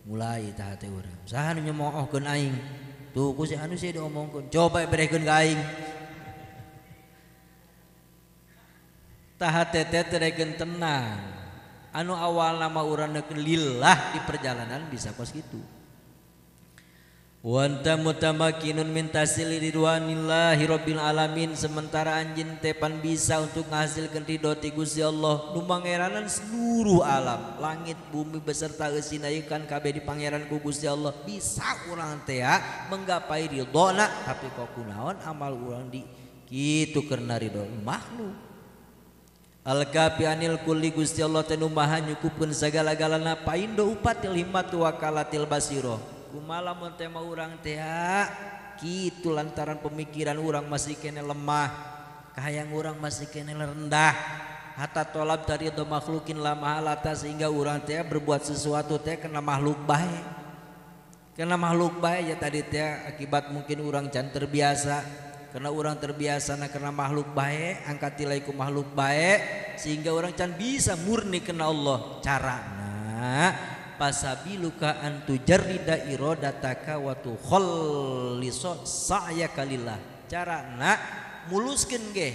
Mulai tah hati orang. Saha nu nyemoohkeun aing? Tuh ku si anu sih diomongkeun. Coba berekeun ka aing. Tah hati teh tenang anu awal nama urannalillah di perjalanan bisa kos gitu Wanta mutamakinun mintasili ridwanillahi rabbil alamin sementara anjin tepan bisa untuk menghasilkan ridho ti Gusti Allah. Nu mangeranan seluruh alam langit bumi beserta eusi naikkan kabeh di pangeran ku Gusti Allah. Bisa urang teh menggapai ridhona tapi kok kunaon amal urang di kitu karena ridho makhluk. Alkapi anil kulli Gusti Allah tenu maha nyukupkeun sagala-galana paindo upatil himmat wa kalatil basiro. Kumala mun teh urang teh kitu lantaran pemikiran urang masih kene lemah, kahayang urang masih kene rendah. Hatta tolab dari do makhlukin la mahalata sehingga urang teh berbuat sesuatu teh kena makhluk baik. Kena makhluk baik ya tadi teh akibat mungkin urang can terbiasa karena orang terbiasa karena makhluk baik angkat tilaiku makhluk baik sehingga orang can bisa murni kena Allah. Carana pasabiluka antu jarrida iradataka wa tukhallisa sa'yaka lillah carana muluskeun ge?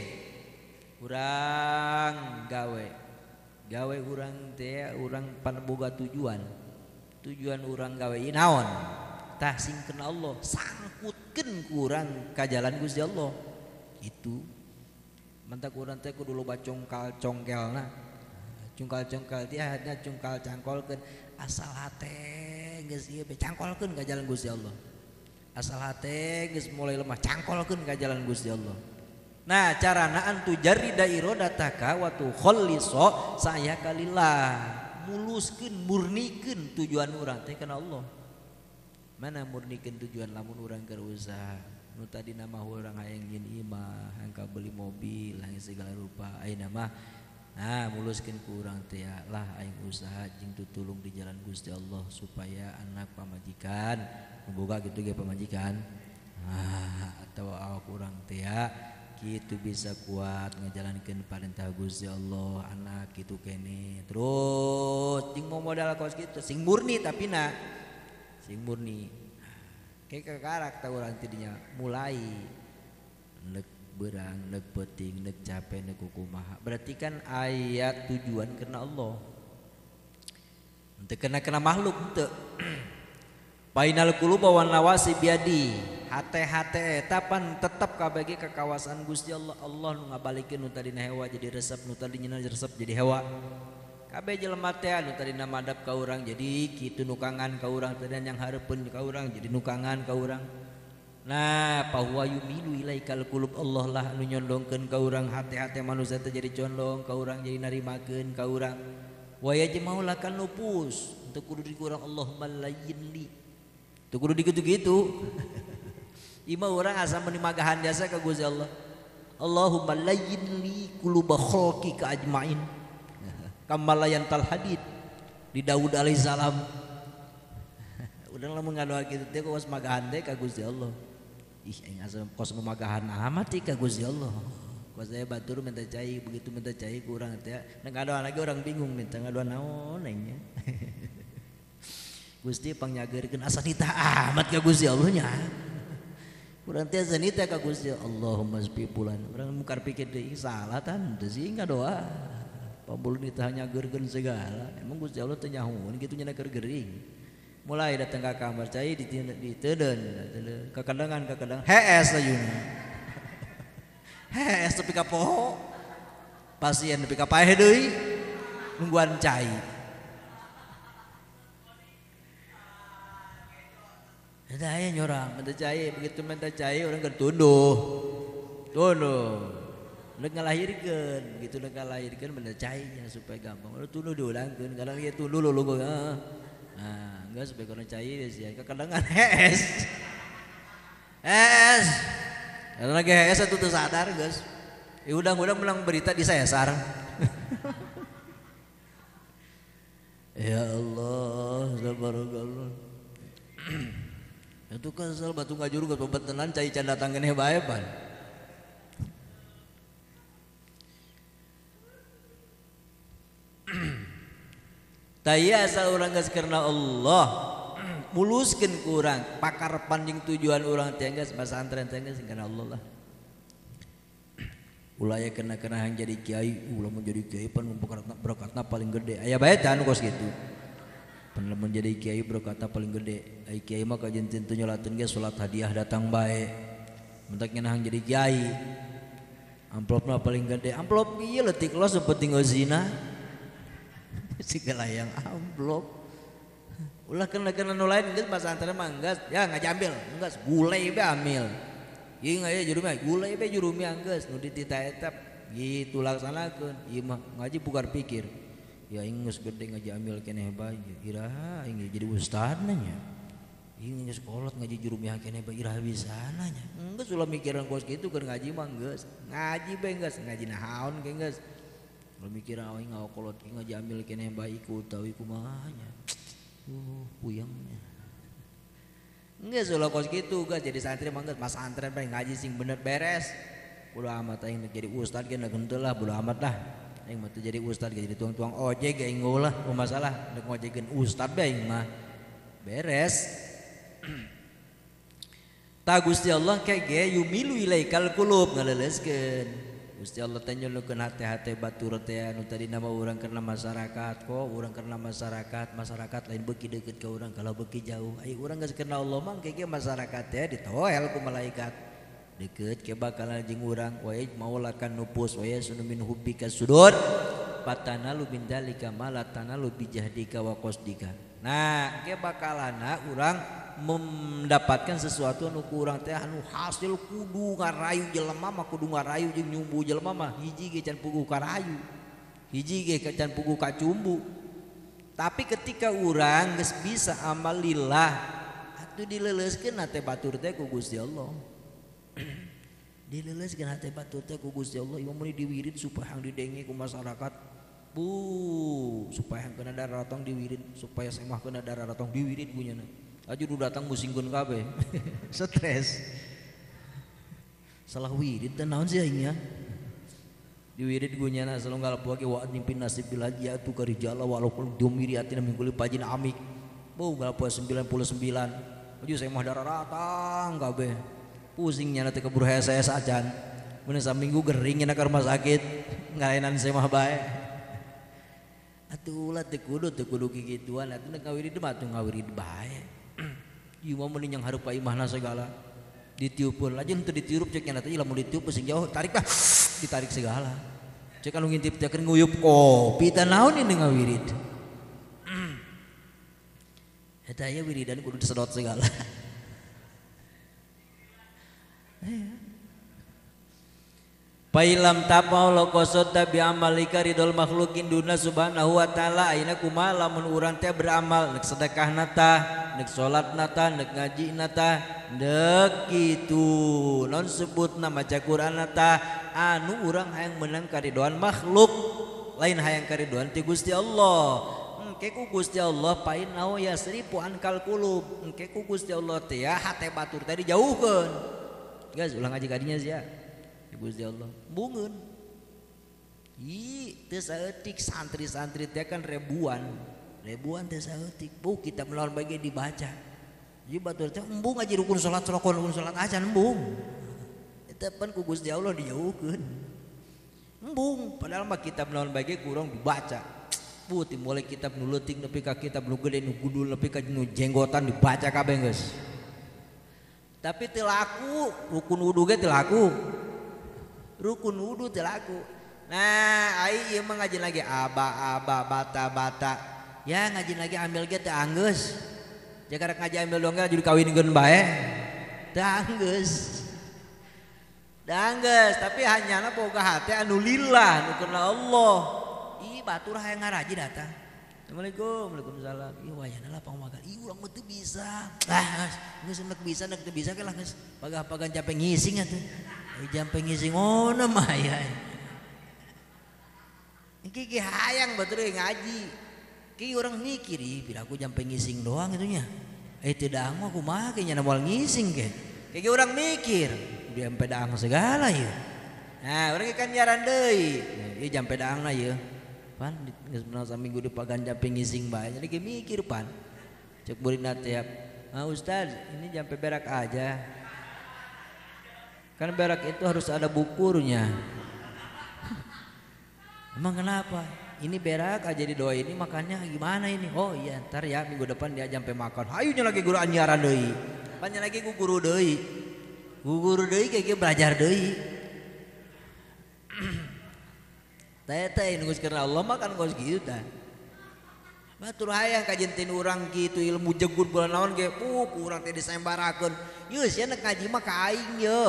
Urang gawe. Gawe urang teh urang panboga tujuan. Tujuan urang gawe naon? Tah sing kena Allah sang takutkan kurang ke jalan Gusti Allah. Itu. Mentak kurang teh kudu loba congkal congkelna. Cungkal congkal dia ada cungkal cangkolkan asal hati geus ieu be cangkolkeun ka jalan Gusti Allah. Asal hati geus mulai lemah cangkolkeun ka jalan Gusti Allah. Nah carana antu jari dairo dataka watu kholiso saya kalilah muluskeun murnikeun tujuan urang teh kana Allah. mana murnikan tujuan lamun orang ke usaha? Nu tadi nama orang hayang yin imah angka beli mobil hang segala rupa. Ayo nama nah muluskeun ku urang teh lah aing usaha jing tutulung di jalan Gusti Allah supaya anak pamajikan membuka gitu ge pamajikan. Nah atawa awak urang teh kitu bisa kuat ngejalankan perintah Gusti Allah anak kitu kene. Terus jing mau modal kos kitu sing murni tapi na. Sing murni. Kayak karak tahu orang tidinya mulai. Nek berang nek peting nek capek nek berarti kan ayat tujuan karena Allah. Untuk kena kena makhluk untuk Painal kuluba wan nawasi biadi. Hate hate tapan tetap kabagi ke kawasan Gusti Allah. Allah nu ngabalikeun nu tadi hewa jadi resep nu tadi resep jadi hewa kabeh jelema teh anu tadi nama adab ka urang jadi kitu nukangan ka urang tadi yang hareupeun ka urang jadi nukangan ka urang. Nah bahwa yumilu ilaikal qulub Allah lah anu nyondongkeun ka urang. Hati-hati manusia teh jadi condong ka urang jadi narimakeun ka urang. Wa yajma'u lakal nupus teu kudu dikurang Allahumma layyinli teu kudu digitu-gitu Ima orang asa menimagahan jasa ka Gusti Allah. Allahumma layyinli quluba khalqika ajmain kamalayan tal hadid di Daud alaihissalam udah lah mengadu gitu teh kos magahan teh ka Gusti Allah ih aing asa kos magahan amat ka Gusti Allah Kalau saya batur minta cai, begitu minta cai kurang teh. Nah ngadoan lagi orang bingung minta ngadoan naon nanya. Gusti pangnyagirkeun asanita amat ka Gusti Allah nya. Kurang teh asanita ka Gusti Allahumma spi pulan. Urang mukar pikir deui salah tan teu sih ngadoa. Pambulu nita nyageurkeun segala. Emang Gusti Allah teu nyahoun kitu nya gering. Mulai datang ke kamar cai di di teudeun, kakandangan kakandangan hees ayeuna. Hees tepi ka poho. Pasien tepi ka paeh deui. Nungguan cai. Ada aya nyorang, minta cai, begitu minta cai orang gertunduh. Tunduh. Lek ngalahirkeun, gitu lek ngalahirkeun minta cainya supaya gampang. Udah tunduh diulangkeun, kadang ieu tunduh lulu Nah, enggak supaya kono cai sih. Kadang hes. Hes. Karena lagi hes itu tuh sadar, guys. Ya udang-udang menang berita di sesar. ya Allah, subhanallah. itu kan asal batu ngajuru ke pembetenan cai can datang kene tay asa orang geus karena Allah. Muluskan kurang pakar panjang tujuan orang tenggas pesantren tenggas karena Allah lah. Ulaya kena kena yang jadi kiai ulah jadi kiai pan berkatna berkatna paling gede. Ayah bayatan kos gitu pan menjadi kiai berkatna paling gede. Ay kiai mah kajian tentu nyolatin ge salat hadiah datang baik mentaknya hang jadi kiai. Amplopnya paling gede. Amplop iya letik lo seperti ngozina segala yang amblok ulah kena kena nu lain geus bahasa antara mah geus ya ngajambil. Geus gulai be amil. Ieu ngaya jurumi gulai be jurumi geus nu ditita eta gitu laksanakeun. Ieu mah ngaji bukan pikir. Ya ingus gede ngajamil keneh baju iraha ingin jadi ustad nanya ingin sekolah ngaji jurumi kene bae iraha bisa nanya geus ulah mikiran kos kitu keur ngaji mah geus ngaji be geus ngaji naon ge geus mikir awing ngakolot ki ngajamil kene bae ku utawi kumaha nya. Uh, puyengnya. Enggak sulah kos gitu gak jadi santri mah enggak. mas santri pengen ngaji sing bener beres. Bulu amat aing jadi ustad kena gentel lah bodo amat lah. Aing mah jadi ustad gak jadi tuang-tuang ojek aing ngulah oh masalah nek ngojekkeun ustad bae aing mah. Beres. Ta Gusti Allah kege yumilu ilaikal qulub ngaleleskeun. Gusti Allah tanyalukeun hati-hati batur teh anu tadi nama urang karena masyarakat kok urang karena masyarakat masyarakat lain beki deket ke urang kalau beki jauh ai urang geus kenal Allah mah kayak masyarakat teh ditoel ku malaikat. Deket ke bakal jeung urang wae maulakan nupus wae sunu min hubbi kasudud patana lu bindalika malatana lu bijahdika wa qasdika. Nah ge bakalana urang mendapatkan sesuatu anu kurang teh anu hasil kudu ngarayu jelema mah kudu ngarayu jeung nyumbu jelema mah hiji ge can puguh karayu hiji ge can puguh kacumbu. Tapi ketika urang geus bisa amal lillah atuh dileleuskeun teh batur teh ku Gusti Allah. Dileleskeun teh batur teh ku Gusti Allah Imam mun diwirid supaya hang didenge ku masyarakat. Bu supaya kena darah ratong diwirid supaya semah kena darah ratong diwirid gunyana aju nu datang musingkeun kabeh. Stres. Salah wirid teh naon sih aing ya? Diwirid gunyana salunggal puake wa nimpin nasib bil haji atu karijala walaupun dumiriatina min kulli pajin amik. Bu galapua 99 aju semah darah ratang kabeh. Pusingnya nanti keburu saya ajan mana saminggu geringnya nak rumah sakit. Ngalainan saya mah bae atuh lah teu kudu teu kudu kigituan atuh nak ngawirid mah atuh ngawirid bae ieu mah yang harupa imahna segala. Ditiupun aja teu ditiup cek nya teh lamun ditiup sing jauh tarik lah ditarik segala. Cek anu ngintip teh nguyup kopi naon ini ngawirid eta wiridan kudu disedot segala Pailam tapau lokosota bi amalika ridol makhlukin duna subhanahu wa ta'ala. Aina kuma lamun urang teh beramal? Nek sedekah nata nek salat nata nek ngaji nata nek kitu. Non sebutna maca Quran nata anu urang hayang menang karidoan makhluk lain hayang karidoan ti Gusti Allah. Engke ku Gusti Allah pain nao yasrifu ankal kulub engke ku Gusti Allah teh ya hate batur tadi jauhkeun Guys ulang aja kadinya sia. Gusti Allah bungun Ih, teu saeutik santri-santri teh kan ribuan. Ribuan teu saeutik. Bu kita melawan bagi dibaca. Jadi batur teh embung aja rukun salat rukun rukun salat aja embung. Eta pan ku Gusti Allah dijauhkeun. Embung padahal mah kitab melawan bagi kurang dibaca. Bu mulai kitab nu leutik nepi ka kitab nu gede nu gudul nepi ka nu jenggotan dibaca kabeh geus. Tapi teu laku, rukun wudu ge teu laku. rukun wudhu telaku nah ayo mah ngajin lagi aba-aba bata-bata ya ngajin lagi ambil ge teu anggeus jaga rek ngaji ambil dongga jadi kawinkeun bae teu anggeus Dangges, tapi hanya boga hati anu lillah, nu kenal Allah. Ih, batur hayang ngaraji datang. Assalamualaikum, Waalaikumsalam. Ih, wayana lah pamagan. Ih, urang mah teu bisa. Ah, geus nek bisa, nek teu bisa ge lah geus. Pagah-pagan capek ngising atuh. Eh jampe ngising oh mah ya. Iki ki hayang betul ngaji. Ki orang mikir bila aku jam pengising doang itunya. Eh tidak mau aku mah kayaknya moal ngising ke kayak orang mikir dia sampai daang segala ya. Nah orang kan nyaran deh Ieu jam pedang lah ya. Pan nggak seminggu depan jam pengising bae jadi ki mikir pan. Cek burin tiap ah Ustaz ini jam berak aja. Kan berak itu harus ada bukurnya. Emang kenapa? Ini berak aja di doa ini makannya gimana ini? Oh iya ntar ya minggu depan dia sampai makan. Hayunya lagi guru anjaran deui. Banyak lagi ku guru deui. Ku guru deui kayak belajar. Taya teh nunggu karena Allah makan kos gitu tah. Batur hayang kajjentin urang gitu ilmu jegur bulan naon ge uh kurang teh disembarakeun. Yeuh ya nek ngaji mah ka aing ye.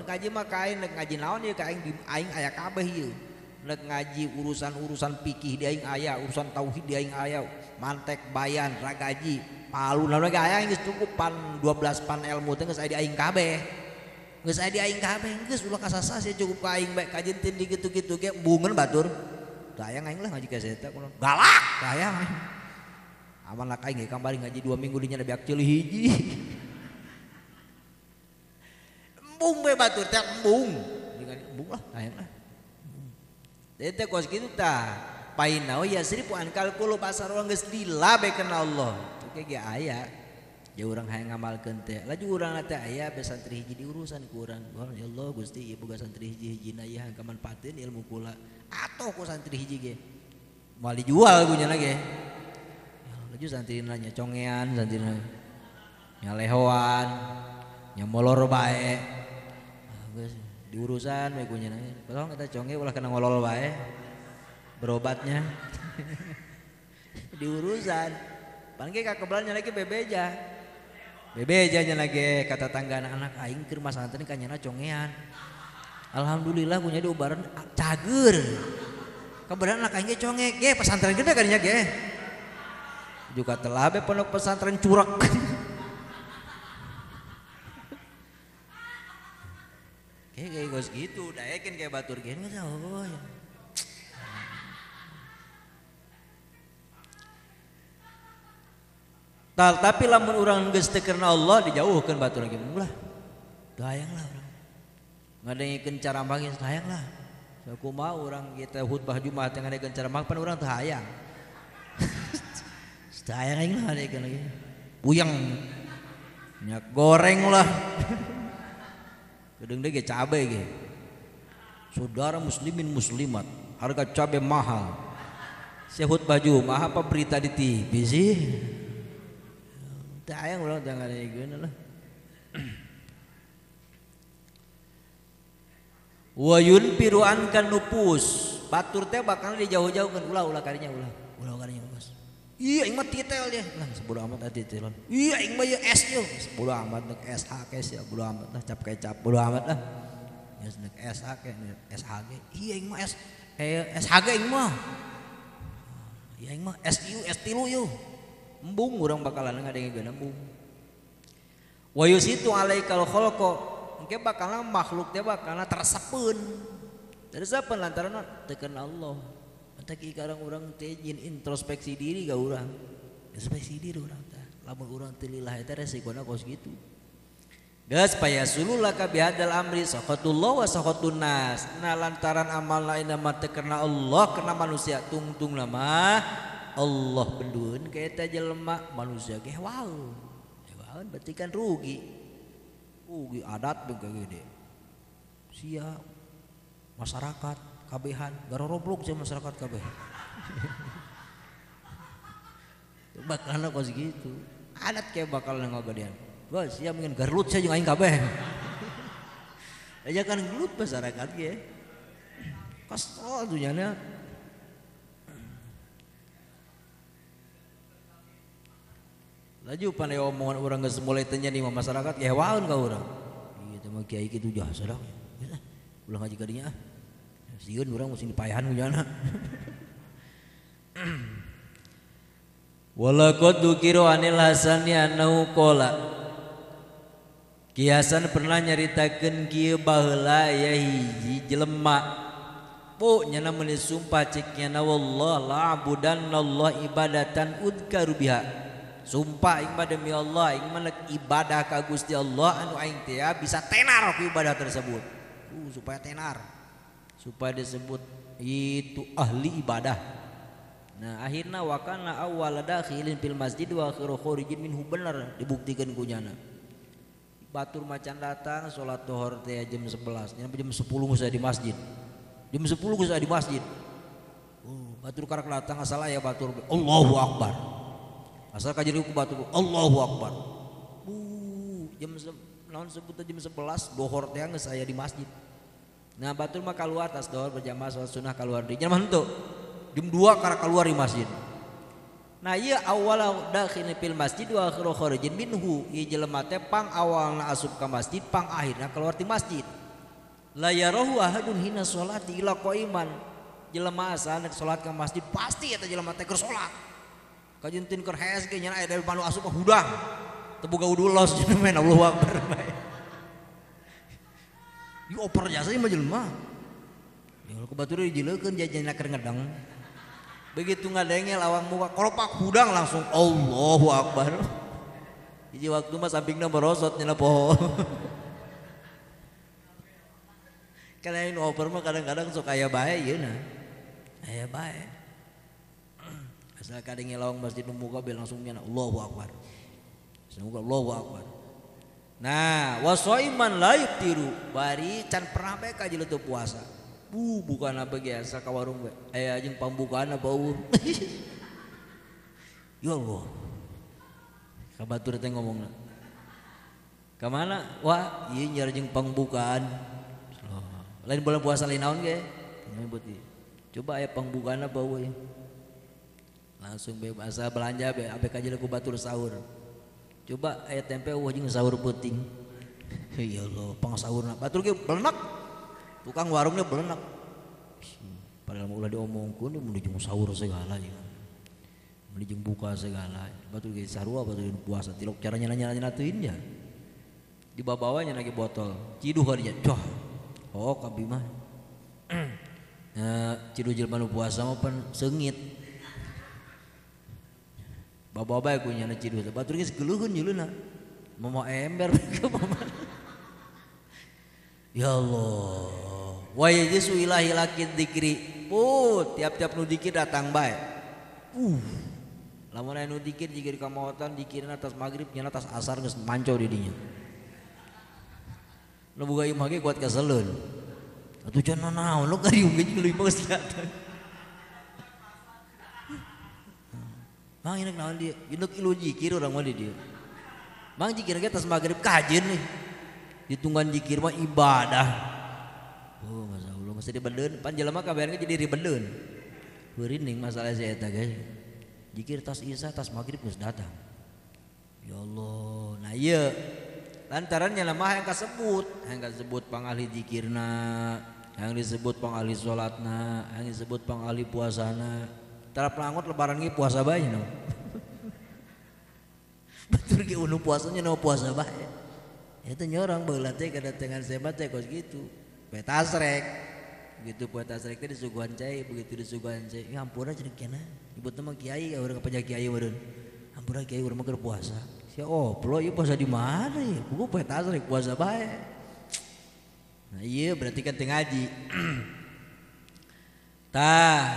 Nek ngaji mah ka aing nek ngaji naon ye ka aing di aing aya kabeh ye. Nek ngaji urusan-urusan pikih di aing aya, urusan tauhid di aing aya, mantek bayan ragaji, palu naon ge aya geus cukup pan 12 pan ilmu teh geus aya di aing kabeh. Geus aya di aing kabeh geus ulah kasasa sih cukup ka aing bae kajjentin di kitu-kitu ge bungeun batur. daya aing lah ngaji ka seta kulon galak! Daya aman lah aing kambari ngaji dua minggu dinya lebih akcil hiji. Embung be batur teh embung. Embung lah dayang lah. Eta kos kitu tah painau oh ya seribu ankal kulo pasar orang geus lila bae kana Allah. Itu ge ge aya. Ya urang hayang ngamalkeun teh. Laju urang teh aya be santri hiji diurusan ku urang. Ya Allah Gusti ieu boga santri hiji hijina ieu hangka manfaatin ilmu kula. Atuh ku santri hiji ge. Moal dijual gunya lagi. Ya laju santri nanya congean santri nya lehoan nya molor bae. Ah, diurusan we kunya nanya. Tolong kita conge ulah kena ngolol bae. Berobatnya. diurusan. Pangke ka kebelannya lagi bebeja. Bebeja nya lagi kata tangga anak-anak aing keur masalah teh kanyana congean. Alhamdulillah punya diobaran cager. Kebetulan anak aing ge conge, ge pesantren gede kan nya ge. Juga telah be pondok pesantren curak. Kayak kayak gos gitu, daekeun kayak batur geus oh ya. Tal, tapi lamun orang geus karena Allah dijauhkeun batur lagi ulah. Dayang lah urang. Ngadengikeun cara mangis dayang lah. Aku mau orang kita khutbah Jumat yang ngadengikeun cara mangis pan urang teu hayang. Dayang aing lah ngadengikeun lagi. Puyeng. Minyak goreng lah. Gedeng ge cabe ge. Saudara muslimin muslimat, harga cabe mahal. Saya khutbah Jumat apa berita di TV sih? Tayang ulang jangan ada lah. wayun piruan kan nupus. Batur teh bakal dijauh-jauhkan ulah ulah karinya ulah. Ulah karinya bos. Iya ing mah titel ya lah sebulu amat ati titel. Iya ing mah ya es yo. Sebulu amat nek es hakes ya bulu amat lah cap kecap bulu amat lah ya nek es hake shg iya ing mah es eh shg ing mah. Iya ing mah es iu es tilu yo embung urang bakalan ngadenge embung. Wayu situ alaikal khalqa. Engke bakalan makhluk teh bakalan tersepeun tersepeun lantaran? Teu Allah. Eta ki karang urang teh jin introspeksi diri ka urang introspeksi diri urang teh. Lamun urang teu lillah eta resikona kos gitu. Gas paya sulula ka bihadal amri sakhatullah wa sakhatun nas. Nah lantaran amal lain nama teu karena Allah karena manusia tungtung nama Allah bendueun ka eta manusia wow. Hewan berarti kan rugi. ugi adat bengke gede. Siap masyarakat kabehan. Garo roblok sih masyarakat kabeh bakal kos segitu adat kayak bakal nang gadean bos siap ingin garlut saya juga aing kabeh. Aja kan gelut masyarakat ge. Kostrol tuh nyana Laju pandai omongan orang geus mulai tanya di masyarakat ge waun ka urang. Ieu teh mah kiai kitu jasa dah. Ulah ngaji kadinya. Sieun urang mesti dipayahan hujanna. Walaqad dukiru anil Hasani annahu qala Kiasan pernah nyaritakeun kieu baheula ya hiji jelema Po nyana meuni sumpah cek nyana wallah la abudanallah ibadatan udkaru biha Sumpah ing demi Allah ing ibadah ka Gusti Allah anu aing teh bisa tenar ku ibadah tersebut. Uh, supaya tenar. Supaya disebut itu ahli ibadah. Nah akhirnya wakana awal dakhilin fil masjid wa akhiru khurijin minhu bener dibuktikan kunyana. Batur macan datang sholat dohor teh jam 11 nyampe jam 10 saya di masjid. Jam 10 saya di masjid. Oh, batur karak datang asal ya batur Allahu Akbar. Asal kajari ku batur Allahu Akbar. Uh, jam naon sebut jam 11 dohor teh geus aya di masjid. Nah batur mah keluar tas dohor berjamaah sholat sunnah keluar di. Jam henteu. Jam 2 karena keluar di masjid. Nah iya awal dakhil fil masjid wa akhiru kharijin minhu. Ieu jelema pang awalna asup ka masjid pang akhirna keluar di masjid. La yarahu ahadun hina sholati ila qaiman. Jelema asa nek salat ka masjid pasti eta jelema teh keur salat kajuntin keur hees ge nya aya dari panu asup hudang. Teu boga wudu los men Allahu akbar Ieu oper jasa ieu mah jelema. Ya kebatur dijileukeun jajanna keur ngedeng begitu ngadengel awang muka kolopak hudang langsung Allahu Akbar. Jadi waktu mah sampingnya merosot nyana poho karena ini over mah kadang-kadang suka ya baik ya nah ya baik Asal kadang ngelawang masjid mukabil langsung nyana Allahu Akbar. Semoga Allahu Akbar. Nah, wasoiman layuk tiru bari can pernah bae ka jeleutup puasa. Bu bukan apa biasa ka warung bae. Eh aja pembukaan apa uur. ya Allah. Kabatur teh ngomongna. Kemana? Wah, ieu nyari jeung pembukaan. Lain bulan puasa lain naon ge? Coba aya pembukaan apa uur. Ya. Langsung bebas. Belanja be abe kaji ku batur sahur. Coba ayat tempe wah sahur puting. Ya Allah, pang sahurna. Batur ge belenak. Tukang warungnya belenak. Padahal mau ulah diomongkan dia menuju sahur segala ya. Menuju buka segala. Batu ge sarua batu puasa. Tilok caranya nanya nanya natuin ya. Di bawahnya lagi botol. Ciduh dia doh oh kabi mah. Nah ciduh jelma puasa mah pan sengit Bawa bawa ku nyana cidu. Batur geus geluhun juluna. mau ember ke mama. Ya Allah. Wa yajisu ilahi lakid dikri. Put, tiap-tiap nu dikir datang bae. Uh. Lamun anu dikir dikir kamaotan dikirna atas maghrib nyana atas asar geus manco di dinya. Nu boga imah ge kuat kaselun. Atuh can naon lu kariung ge geus datang. Mang ini naon dia, induk ilu jikir orang di dia. Mang jikir ge atas maghrib kajen nih. Ditunggan jikir mah ibadah. Oh, masa Allah mesti dibeden, pan jelema kabarnya jadi ribeden. Berining masalah saya guys. Jikir tas Isa tas maghrib geus datang. Ya Allah, nah iya lantarannya mah yang kasebut, yang kasebut pangahli jikirna, yang disebut pangahli sholatna, yang disebut pangahli puasana. Tara pelangot lebaran ge puasa bae no. Betul ge unu puasanya no puasa bae. Itu nyorang baheula teh kedatangan sebat teh kos gitu petasrek begitu petasrek teh disuguhan cai begitu disuguhan cai ya ampura cenah kena ibu teh mah kiai ya urang penjaga kiai meureun ampura kiai urang mah puasa Si oh, pulau ieu puasa di mana ya? Buku peta rek puasa bae. Nah iya berarti kan teu ngaji. Tah,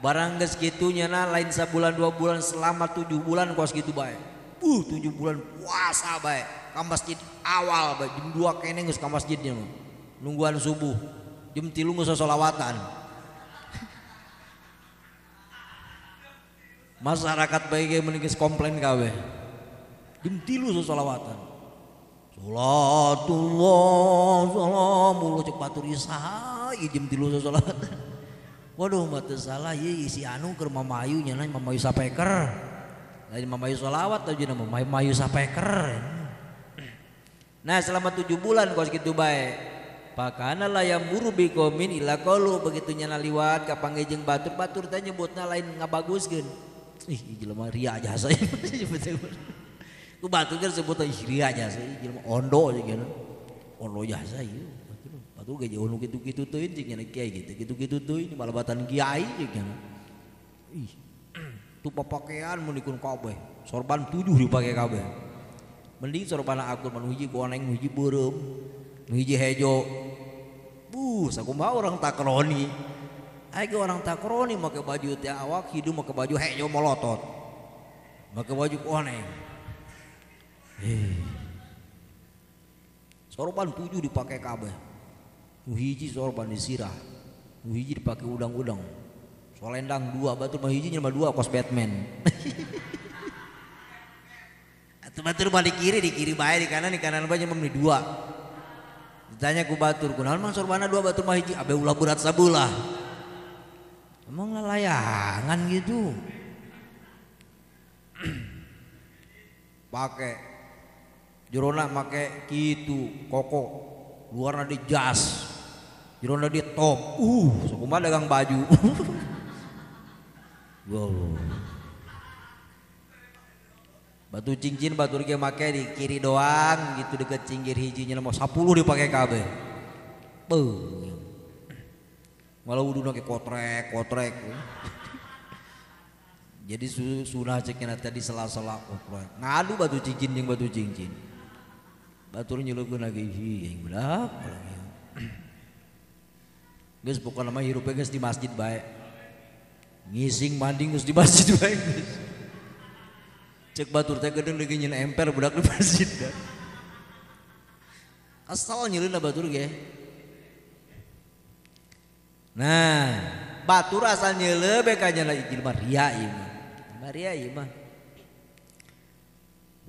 barang geus kitunya na lain sabulan dua bulan selama tujuh bulan kuas gitu bae. Uh, tujuh bulan puasa bae. Ka masjid awal bae jam dua kene geus ka masjidnya mah. Nungguan subuh. Jam tilu geus solawatan. Masyarakat baik yang meningis komplain kawe. Jam tilu solawatan. Salatullah salamullah cek batur isa jam tilu solawatan. waduh batu salah. Iya si anu ke rumah mayu nyana mamayu sapeker. Lain mamayu solawat atau jadi mamayu mayu sapeker. Nah selama tujuh bulan kau segitu baik pakana layam buru bikomin ila kolu begitu nyana liwat kapanggejeng batur batur tanya nyebutna lain ngabaguskeun. Ih jelema ria aja saya ku batur kan sebut ria aja saya jelema ondo aja gitu ondo jasa ieu. Batu gaji ono gitu-gitu tuh ini cenah kiai gitu. Gitu-gitu tuh ini malabatan kiai cenah. Ih. Tuh pakaian mun dikun kabeh. Sorban tujuh dipake kabeh. Mending sorban aku manu hiji koneng hiji beureum, hiji hejo. Buh, sakumaha orang takroni. Ayo orang takroni make baju teh awak, hidung make baju hejo molotot. Make baju koneng. Eh. Sorban tujuh dipakai kabeh nu hiji sorban disirah nu hiji dipakai udang-udang. Solendang dua batu mah hiji dua kos Batman. Atuh batur di kiri di kiri bae di kanan di kanan bae nyama dua. Ditanya ku batur kunaon mah sorbana dua batur mah hiji abe ulah berat sabulah emang lalayangan gitu? Pakai jerona make gitu koko luarnya di jas jerona di top. Uh sukuma dagang baju? Wow. Batu cincin batu dia make di kiri doang gitu deket cinggir hijinya mau 10 dipakai kabeh Beuh. malah udah nake kotrek kotrek. Jadi su sunah ceknya tadi sela-sela kotrek. Ngadu batu cincin yang batu cincin. Batur nyelukun lagi yang berapa lagi Guys pokoknya nama hirupnya guys di masjid baik ngising mandi guys di masjid baik cek batur teh gedeng lagi nyen emper budak di masjid asal nyelin batur ge. Nah batur asal nyele bekanya lagi ria ieu mah. Ria ieu mah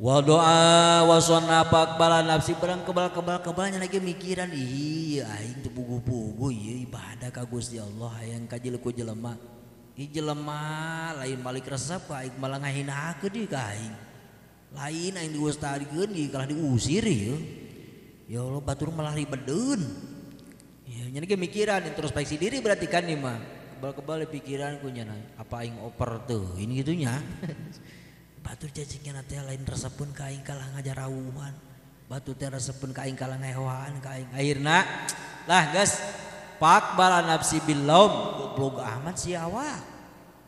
Wal doa wason napak bala nafsi barang kebal kebal kebalnya lagi mikiran iya aing teu pugu-pugu ieu ibadah ka Gusti Allah hayang kajil jelema ku jelema. Ieu jelema lain balik resep ka aing malah ngahinakeun di ka aing. Lain aing diustarikeun di kalah diusir ieu. Ya Allah batur malah ribedeun. Ya nya ge mikiran introspeksi diri berarti kan nih mah. Kebal-kebal pikiran ku nya apa aing oper teu ini gitunya. batur cacingnya nanti lain resepun kain kalah ngajar rawuhan batu teh resepun kain kalah ngehewaan kain airna lah guys pak bala nafsi bilom goblok amat si awak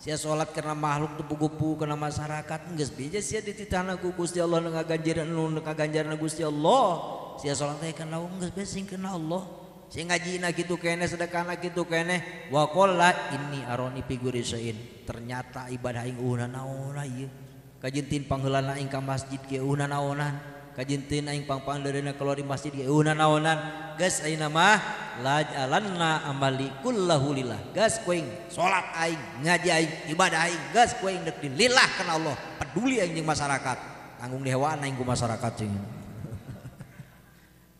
sia sholat karena makhluk tepu-gupu karena masyarakat geus beja sia dititahna ku Gusti Allah nu ganjaran nu ngaganjaran Gusti Allah. Sia sholat teh kana geus beja sing kana Allah. Sing ngajina kitu keneh sedekahna kitu keneh. Wa qala inni aroni figurisain ternyata ibadah aing ulah naon ieu. kajintin pangheulana aing ka masjid keuna naonan. Kajintin aing pangpang deureuna keluar di masjid keuna naonan. Geus ayeuna mah lajalanna amali kullahu lillah. Gas kuing salat aing ngaji aing ibadah aing. Gas kuing dek lillah kana Allah. Peduli aing jeung masyarakat. Tanggung dewaan aing ku masyarakat cing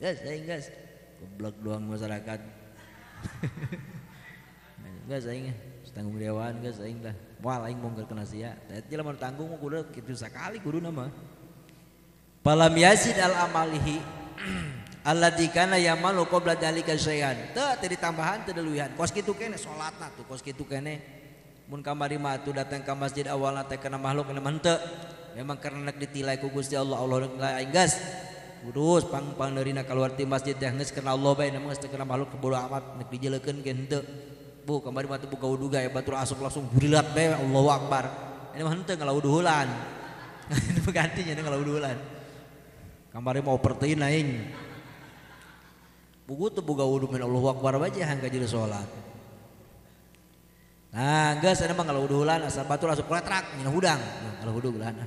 geus aing gas goblok doang masyarakat. Gas aing tanggung dewaan gas aing lah lain monggo kena sia jelema tanggung mah kudu kitu sakali kudu nama Palam yazid al amalihi alladzi kana yamalu qabla dzalika syai'an. Teu tadi tambahan teu deluihan Kos kitu kene salatna tuh kos kitu kene mun kamari mah atuh datang ka masjid awalna teh kana makhluk kana henteu. Memang karena nak ditilai ku Gusti Allah Allah nilai aing gas. Kudus pang pangnderina kaluar ti masjid teh geus kana Allah bae namung geus teu kana makhluk bodo amat nek dijelekeun ge henteu. Bu kemarin mah buka wudu gaya batur asup langsung burilat bae Allahu akbar ini mah henteu ngalawudu hulan Itu gantinya kalau udulan. Kamari mau pertiin aing. Buku tuh buka wudu min Allahu Akbar aja hangga jadi sholat. Nah, geus ada mah kalau udulan asal batur asup kuletrak nyina hudang. Nah, kalau hudu geulana.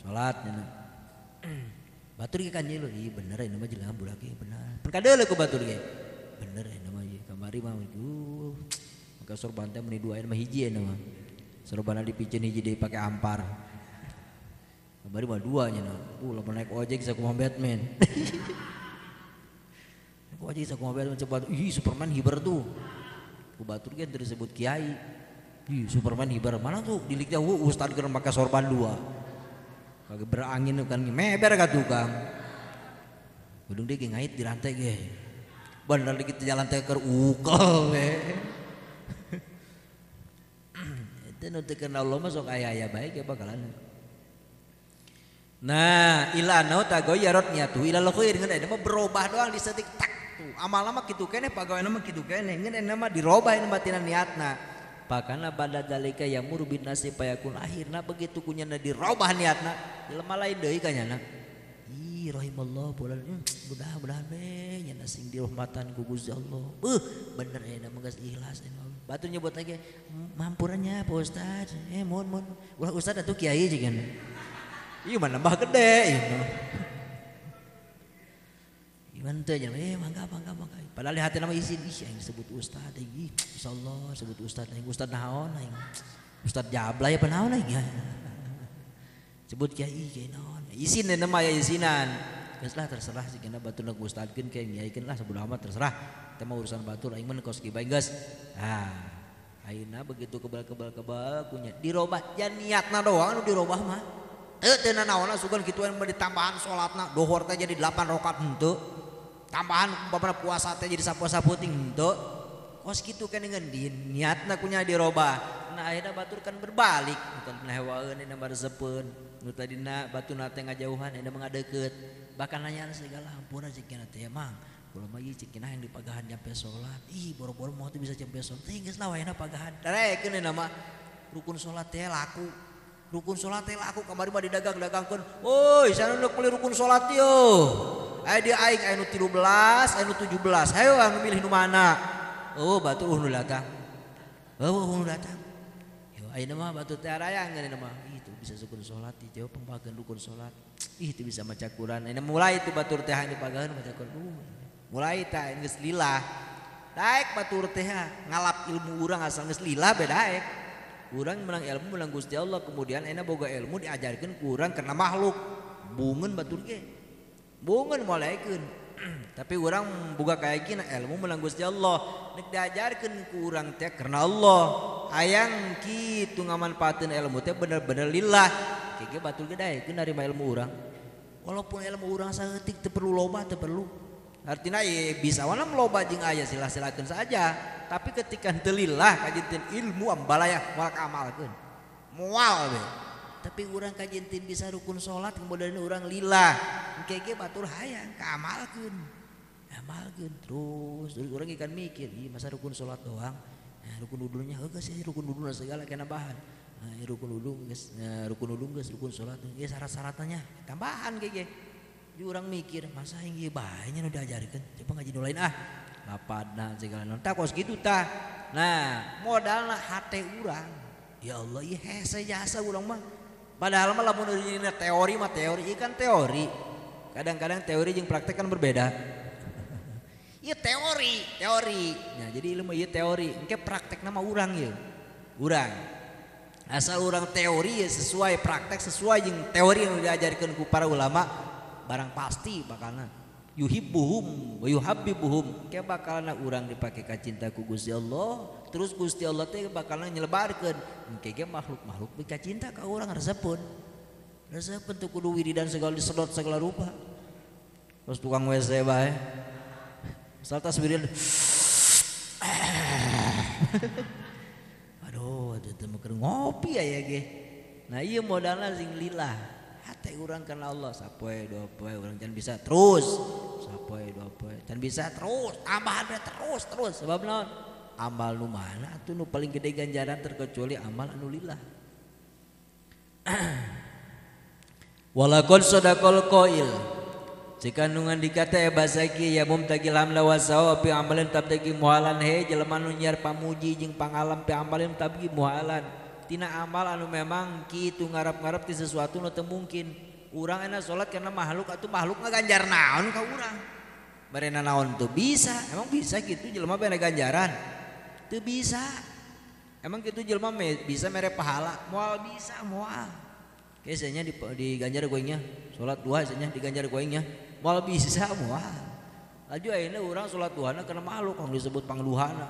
Sholat nyina. Batur kan iya bener ini mah jelema budak ieu bener. Pun kadeuleu ku batur ge. Bener ini mah ieu kamari mah. Maka sorban teh meni dua mah hiji mah. Sorban dipicen hiji deui pake ampar. Kamari mah dua nyina. Uh, lamun naik ojek bisa kumaha Batman. Naik ojek bisa kumaha Batman coba ih Superman hiber tuh. Ku batur ge disebut kiai. Ih Superman hiber mana tuh diliknya uh, ustad keur make sorban dua. Kagak berangin kan meber ka tukang. Udung dia ngait di rantai ge. Bener dikit jalan teh keur ukel. Nu teu kenal Allah mah sok aya-aya baik ya bakalan. Nah, ila nau tagoyarot nyatu ila khair ngeun eta mah berubah doang di setik tak tuh. Amal mah kitu keneh pagawe mah kitu keneh ngeun eta mah dirobah ini batina niatna. Pakana banda dalika yang murubin nasi payakun akhirna begitu kunyana dirobah niatna jelema lain deui kanyana. Ih rahimallah bulan hmm, mudah-mudahan we nya sing dirahmatan ku Gusti Allah. Beuh bener eta mah geus ikhlas eta. Batu nyebut lagi mampurannya Pak Ustaz. Eh mohon mohon. Ulah Ustaz atuh kiai jigan. Iya mana nambah gede ini. Iman teh eh mangga mangga mangga. Padahal di hati nama izin ih yang disebut ustad ih insyaallah sebut ustad aing ustad naon aing. Ustad jablay apa naon aing ya. Sebut kiai kiai naon. Izin nama ya izinan. geuslah terserah sigana batur nak ustadkeun ke ngiaikeun lah sabodo amat terserah. Teh mah urusan batur aing mah kos kibay geus. Ah ayeuna begitu kebal-kebal-kebal kunya. Dirobah jan niatna doang nu dirobah mah. Teu teu naon sugan kitu mah ditambahan salatna dohor teh jadi 8 rakaat henteu. Tambahan umpamana puasa teh jadi sapuasa puting henteu. Kos kitu kenengan di niatna kunya dirobah. Nah akhirnya batur kan berbalik. Bukan hewaeun ini nomor nu tadina batu nate ngajauhan ini mengadeket Bahkan nanya segala ampura ceukna teh emang. Kalau ieu ceukna yang dipagahan nyampe salat. Ih boro-boro mau teh bisa nyampe salat. Teh geus lah wayana pagahan. Darekeun nama rukun salat teh laku rukun sholat teh laku kamari mah didagang-dagangkeun. Woi, sana nu beli rukun sholat yo. Aya di aing aya nu 13, aya nu 17. Hayo anu milih mana? Oh, batu uh datang. Oh, uh datang. Yo ayeuna mah batu teh arayang ngeunaheun mah. Itu bisa rukun sholat jauh pembagian rukun sholat. Ih, itu bisa maca Quran. Ayeuna mulai itu batur teh dipagaheun maca Quran. Uh, mulai tah geus lillah. Daek batur teh ngalap ilmu urang asal geus lillah beda daek. Kurang menang ilmu menang Gusti Allah kemudian enak boga ilmu diajarkan kurang karena makhluk bungun batur ke bungun mulaikan tapi orang boga kayak gini ilmu menang Gusti Allah nek diajarkan kurang teh karena Allah hayang kitu ngamanfaatin ilmu teh bener-bener lillah kayaknya batur gede itu dari ilmu orang walaupun ilmu orang saeutik teu perlu loba teu perlu. Artinya ya bisa wana meloba jeung aya sila-silakeun saja. Tapi ketika telillah kajintin ilmu ambalaya moal amalkeun moal be tapi orang kajintin bisa rukun sholat kemudian orang lillah. Keke batur hayang kamalkeun. Amalkeun terus. Terus orang ikan mikir masa rukun sholat doang? Nah, rukun wudhunya geus sih rukun wudhu segala kena bahan rukun wudhu geus nah, rukun wudhu geus rukun sholat geus syarat-syaratnya tambahan keke jadi orang mikir masa yang nya nu diajarkeun? Coba ngaji nu lain ah. Lapadna segala non tak kos gitu tah. Nah modalna hate urang ya Allah iya hese jasa urang mah. Padahal mah lamun teori mah teori ikan teori. Kadang-kadang teori jeung praktek kan berbeda. Iya teori teori. Nah jadi ilmu iya teori. Engke praktek nama urang ya urang asal orang teori sesuai praktek sesuai yang teori yang diajarkan ku para ulama barang pasti bakalna. Yuhibbuhum wa yuhabbibuhum. Ke bakalna urang dipake ka cinta ku Gusti Allah terus Gusti Allah teh bakalan nyelebarkeun engke ge makhluk-makhluk bika cinta ka urang resepun resepun teu kudu wiridan segala disedot segala rupa. Terus tukang WC bae salta wiridan ngopi aya nah iya modalnya sing lillah hati ah, orang karena Allah sapoe dua poe orang jangan bisa terus. Sapoe dua poe jangan bisa terus Tambahan terus terus. Sebab naon? Amal nu mana atuh nu paling gede ganjaran terkecuali amal anu lillah walakon sodakol koil jika nungan dikata ya basaki ya mum tagi lam lawasawa pi amalin tabdagi muhalan he jelema nu nyiar pamuji jeung pangalam pi amalin tabgi muhalan tina amal anu memang kitu ngarap-ngarap ti sesuatu nu teu mungkin. Urang enak salat karena makhluk atuh makhluk ngaganjar naon ka urang. Barena naon tuh bisa emang bisa gitu jelema bere ganjaran? Teu bisa. Emang gitu jelema me, bisa mere pahala? Moal bisa moal Kayaknya di, di ganjar goingnya sholat dua di ganjar goingnya mal bisa mual laju ayeuna urang salat duhana kana makhluk kang disebut pangluhana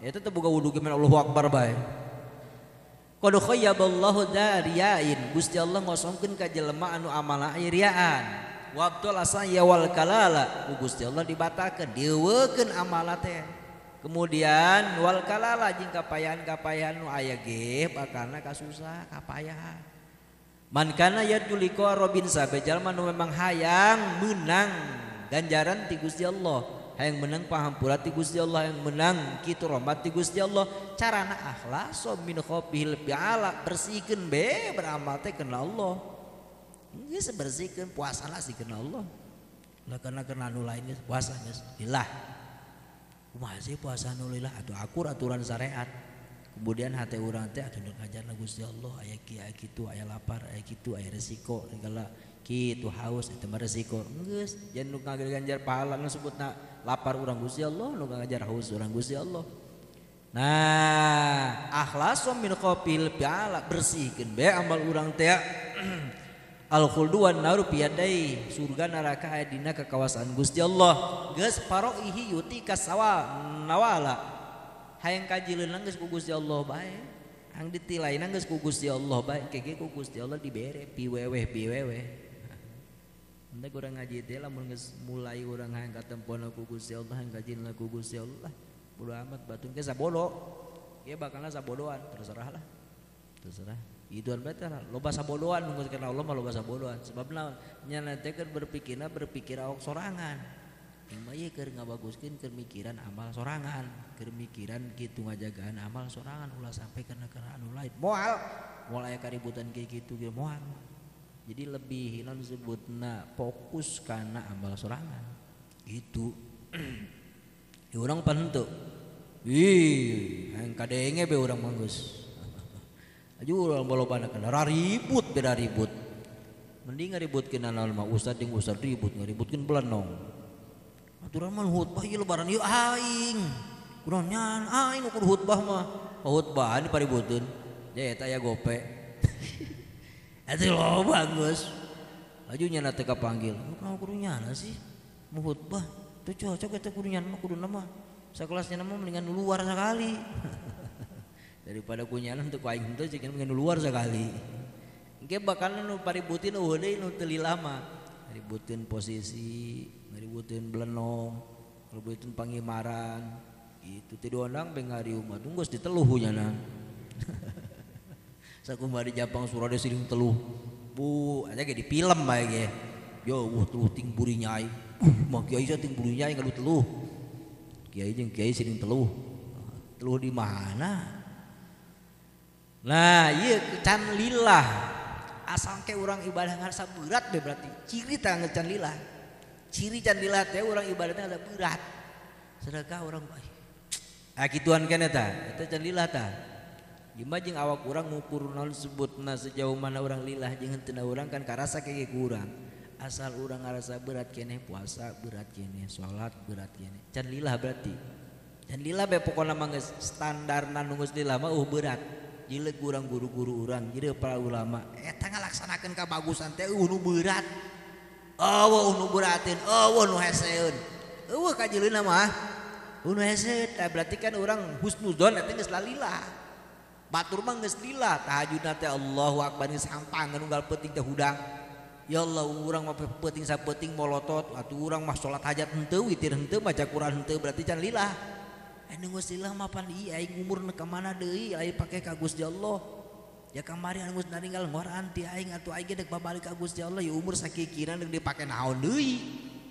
eta teh boga wudu gimana Allahu Akbar bae. Qad khayyaballahu dzariyain. Gusti Allah ngosongkeun ka jelema anu amala riaan wabtul asaya wal kalala. Gusti Allah dibatakeun dieuwekeun amala teh. Kemudian wal kalala jeung kapayahan-kapayahan nu aya ge bakana kasusa kapayahan Man kana yaduliko robin sabe jalma nu memang hayang menang. Ganjaran ti Gusti Allah. Hayang menang pahampura ti Gusti Allah yang menang kitu rahmat ti Gusti Allah. Carana akhlas min khobil biala bersihkeun be beramal teh kana Allah. Geus bersihkeun puasa lah sih kana Allah. Lah kana kana anu lain geus puasa geus. Lillah kumaha sih puasa nu lillah atuh akur aturan syariat kemudian hati orang teh atuh ngajar Gusti Allah aya kieu aya kitu aya lapar aya kitu aya resiko segala. Kitu haus itu mah resiko. Jangan nu ngajar pahala nu sebutna lapar urang Gusti Allah nu ngajar haus urang Gusti Allah. Nah, akhlasom min qopil piala bersihkeun be amal urang teh. Al khulduan naru piadai surga neraka aya dina kekawasan Gusti Allah. Geus paroihi yuti kasawa nawala hayang kajileun geus ku Gusti Allah bae. Hang ditilaina geus ku Gusti Allah bae. Keke ku Gusti Allah dibere piweweh piweweh. Anda kurang ngaji teh lamun geus mulai urang hayang katempona ku Gusti Allah hayang kajilna ku Gusti Allah. Bodo amat batun ke sabodo. Ya bakalna sabodoan terserah lah. Terserah. Ituan berarti loba sabodoan karena Allah mah loba sabodoan. Sebabna nyana teh berpikirna berpikir awak sorangan Ima ieu keur ngabaguskeun keur mikiran amal sorangan, keur mikiran kitu ngajagaan amal sorangan ulah sampai karena anu lain. Moal, aya kaributan kayak gitu ge moal. Jadi lebih non sebutna fokus karena amal sorangan. Gitu. ya urang pentu. Ih, yang kadenge be urang manggus. Aju urang balobana kana ribut beda ribut. Mending ngaributkeun anaon mah ustad jeung ustad ribut ngaributkeun belanong. Abdurrahman khutbah ieu lebaran ieu aing. Kurang nyan aing ukur khutbah mah. Oh, khutbah di paributeun. Ya eta aya gope. Eta loba geus. Aju nyana teh kapanggil. Kunaon kudu nyana sih? Mau khutbah. Teu cocok eta kudu nyana mah kudu nama. Sakelasnya nama mendingan luar sekali. Daripada kunyana teu ku aing teh cek mendingan luar sekali. Engke bakal nu paributin eueuh deui nu teu lama. Ributin posisi ngaributin belenong ngaributin pangimaran itu tidur ondang bengari umat tunggu di teluhnya nah sakumba di Jepang surade siring teluh. Bu aja kayak di film bae ge yo wah teluh ting buri nyai. Mah kiai sa ting buri nyai ngadu teluh. Kiai jeung kiai siring teluh. Teluh di mana? Nah iya can lillah. Asal ke orang ibadah ngarasa berat deh berarti. Ciri tangan can ciri can dilat teh orang ibadahnya ada berat. Sedekah orang baik ah gituan kan eta eta can dilat ta gimana jeung awak urang ngukur naon sebutna sejauh mana orang lilah jeung henteu urang kan karasa kayak kurang. Asal orang ngerasa berat kene puasa berat kene sholat berat kene. Can lila berarti. Can lila be pokoknya mangga standar nunggus lillah mah uh berat. Jilid kurang guru-guru orang jadi para ulama eh ngalaksanakeun laksanakan kabagusan teh uh nu berat. berarti kan orang husnudon lila batur mangesla tahajud Allahu Akbar sampang nunggal peting teh hudang. Ya Allah urang mah peting sapeting molotot atuh urang mah salat hajat henteu witir henteu maca Quran henteu berarti can lillah anu geus lillah mah pan ieu aing umurna ka mana deui aing pake ka Gusti Allah. ya kamari anu geus naringgal ngoraan ti aing atuh aing dek babalik ka Gusti Allah ya umur sakikiran deuk dipake naon deui.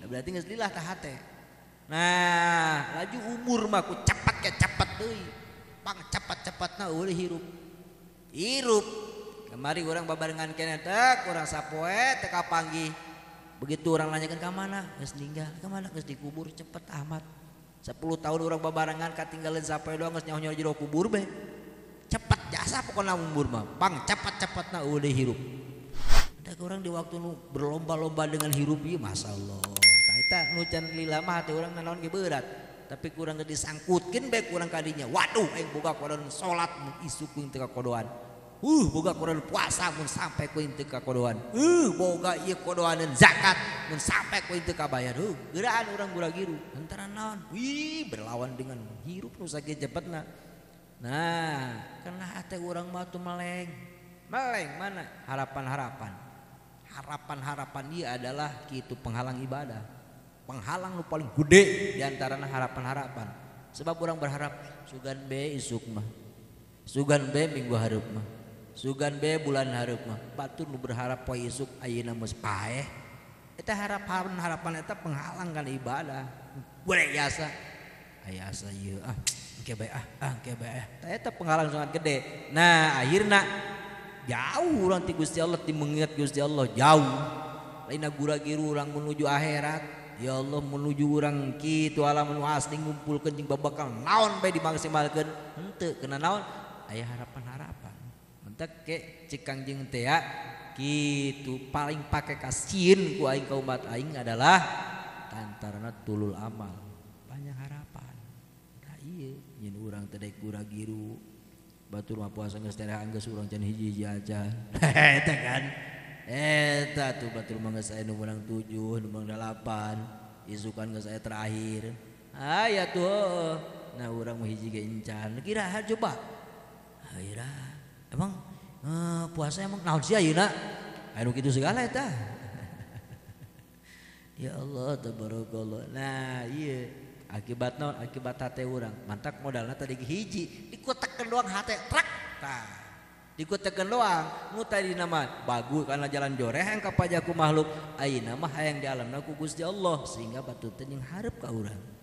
Nah, berarti geus lilah tah hate. Nah laju umur mah ku cepat ke cepat deui. Pang cepat-cepatna eueuh hirup. Hirup. Kamari urang babarengan keneh teh urang sapoe teka kapanggih begitu orang nanyakan ka mana? Geus ninggal. Ka mana? Geus dikubur. Cepet amat 10 tahun orang babarengan katinggalin sapoe doang geus nyaho-nyaho jero kubur be. cepat jasa pokoknya umur mah. Pang cepat-cepat na udah hirup. Ada orang di waktu nu berlomba-lomba dengan hirup iya masya Allah nah nu can lila mah hati orang nanaon ge berat tapi kurang gak disangkutkan baik kurang kadinya. Waduh aing boga kodoan sholat mun isu kuing teu kodoan uh boga kodoan puasa mun sampai kuing teu kodoan uh boga ieu kodoanan zakat mun sampai kuing teu kabayar. Uh geuraan urang gura giru. Antara naon wih berlawan dengan hirup nu sakit cepetna Nah karena hati orang batu meleng. Meleng mana? Harapan-harapan. Harapan-harapan dia adalah gitu penghalang ibadah. Penghalang lu paling gede diantara harapan-harapan. Sebab orang berharap sugan B isuk mah. Sugan B minggu harup mah. Sugan B bulan harup mah. Batu lu berharap poe isuk ayeuna geus paeh. Eta harapan-harapan eta penghalang kan ibadah. Boleh biasa aya asa ieu ah. ah, ah, ah. Eta penghalang sangat gede. Nah, akhirna jauh orang ti Gusti Allah ti mengingat Gusti Allah jauh. Lain gura giru orang menuju akhirat. Ya Allah menuju orang kitu alam nu asli ngumpulkeun jeung babakal naon bae dimaksimalkeun. Henteu kena naon aya harapan-harapan. Mentek ke cikang jeung teh kitu paling pake kasieun ku aing ka umat aing adalah tantarana tulul amal. urang teh daek gura giru. Batur mah puasa geus tereh anggeus urang can hiji-hiji aja. Eta kan? Eta tuh batur mah geus aya nu meunang 7 nu meunang 8 isukan geus aya terakhir. Aya tuh nah urang mah hiji ge encan kira coba. Ayeuna. Emang uh, puasa emang naon sih ayeuna? Anu kitu segala eta. Ya Allah tabarakallah. Nah iya akibat naon? Akibat hati orang mantak modalnya tadi hiji. Dikutekan doang hati trak nah dikutekan doang. Nu tadi nama bagus karena jalan joreh yang kapajaku makhluk. Ayi nama hayang di alam naku gusti Allah sehingga batu tening harap ke orang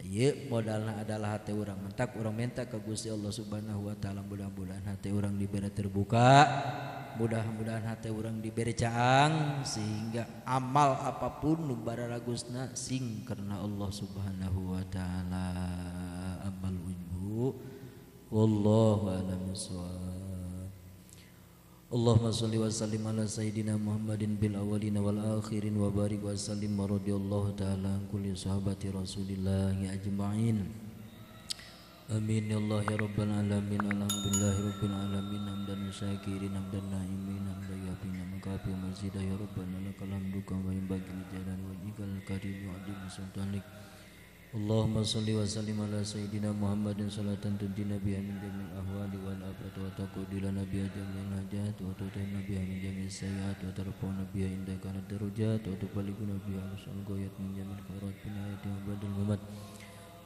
Iya modalnya adalah hati orang mantak orang minta ke gusti Allah subhanahu wa ta'ala mudah-mudahan hati orang diberi terbuka. Mudah-mudahan hati orang diberi caang sehingga amal apa pun nu bararagusna sing karena Allah Subhanahu wa taala. Amal ujbu wallahu a'lam Allahumma salli wa sallim ala sayyidina Muhammadin bil awalin wal akhirin wa barik wa sallim wa radiyallahu ta'ala an kulli sahabati Rasulillah ajma'in Amin. Ya Allah ya rabbal alamin alhamdulillah rabbil alamin hamdan syakirin hamdan naimin hamdan yafina makafi mazidah ya rabbana lakal hamdu kama yanbaghi li jalali wajhikal karim wa azim sultanik. Allahumma salli wa sallim ala sayyidina Muhammadin salatan tunjina biha min jamil ahwali wal afat wa taqudila nabiya jamil hajat wa tutahina biha min jamil sayyat wa tarfuna biha inda kana darujat wa tubaliguna biha asal goyat min khairat bin ayati wa badal mamat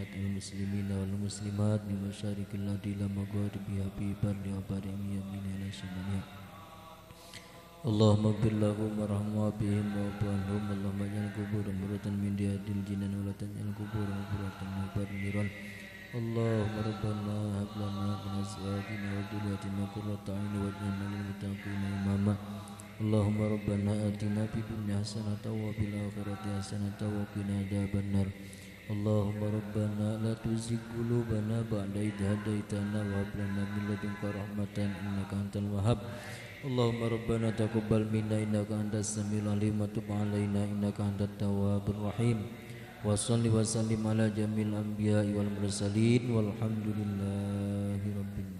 والمؤمنات والمسلمين والمسلمات بمشارق الأرض إلى مغاربها في بر وبر يمين إلى شمالها اللهم اغفر لهم وارحمهم بهم واعف عنهم اللهم اجعل قبورهم مرة من رياض الجنان ولا تجعل قبورهم مرة من بر النيران اللهم ربنا هب لنا من ازواجنا وذرياتنا قرة اعين واجعلنا للمتقين اماما اللهم ربنا اتنا في الدنيا حسنة وفي الآخرة حسنة وقنا عذاب النار اللهم ربنا لا تزغ قلوبنا بعد إذ هديتنا وهب لنا من لدنك رحمة إنك أنت الوهاب اللهم ربنا تقبل منا إنك أنت السميع العليم وتب علينا إنك أنت التواب الرحيم وصل وسلم على جميع الأنبياء والمرسلين والحمد لله رب العالمين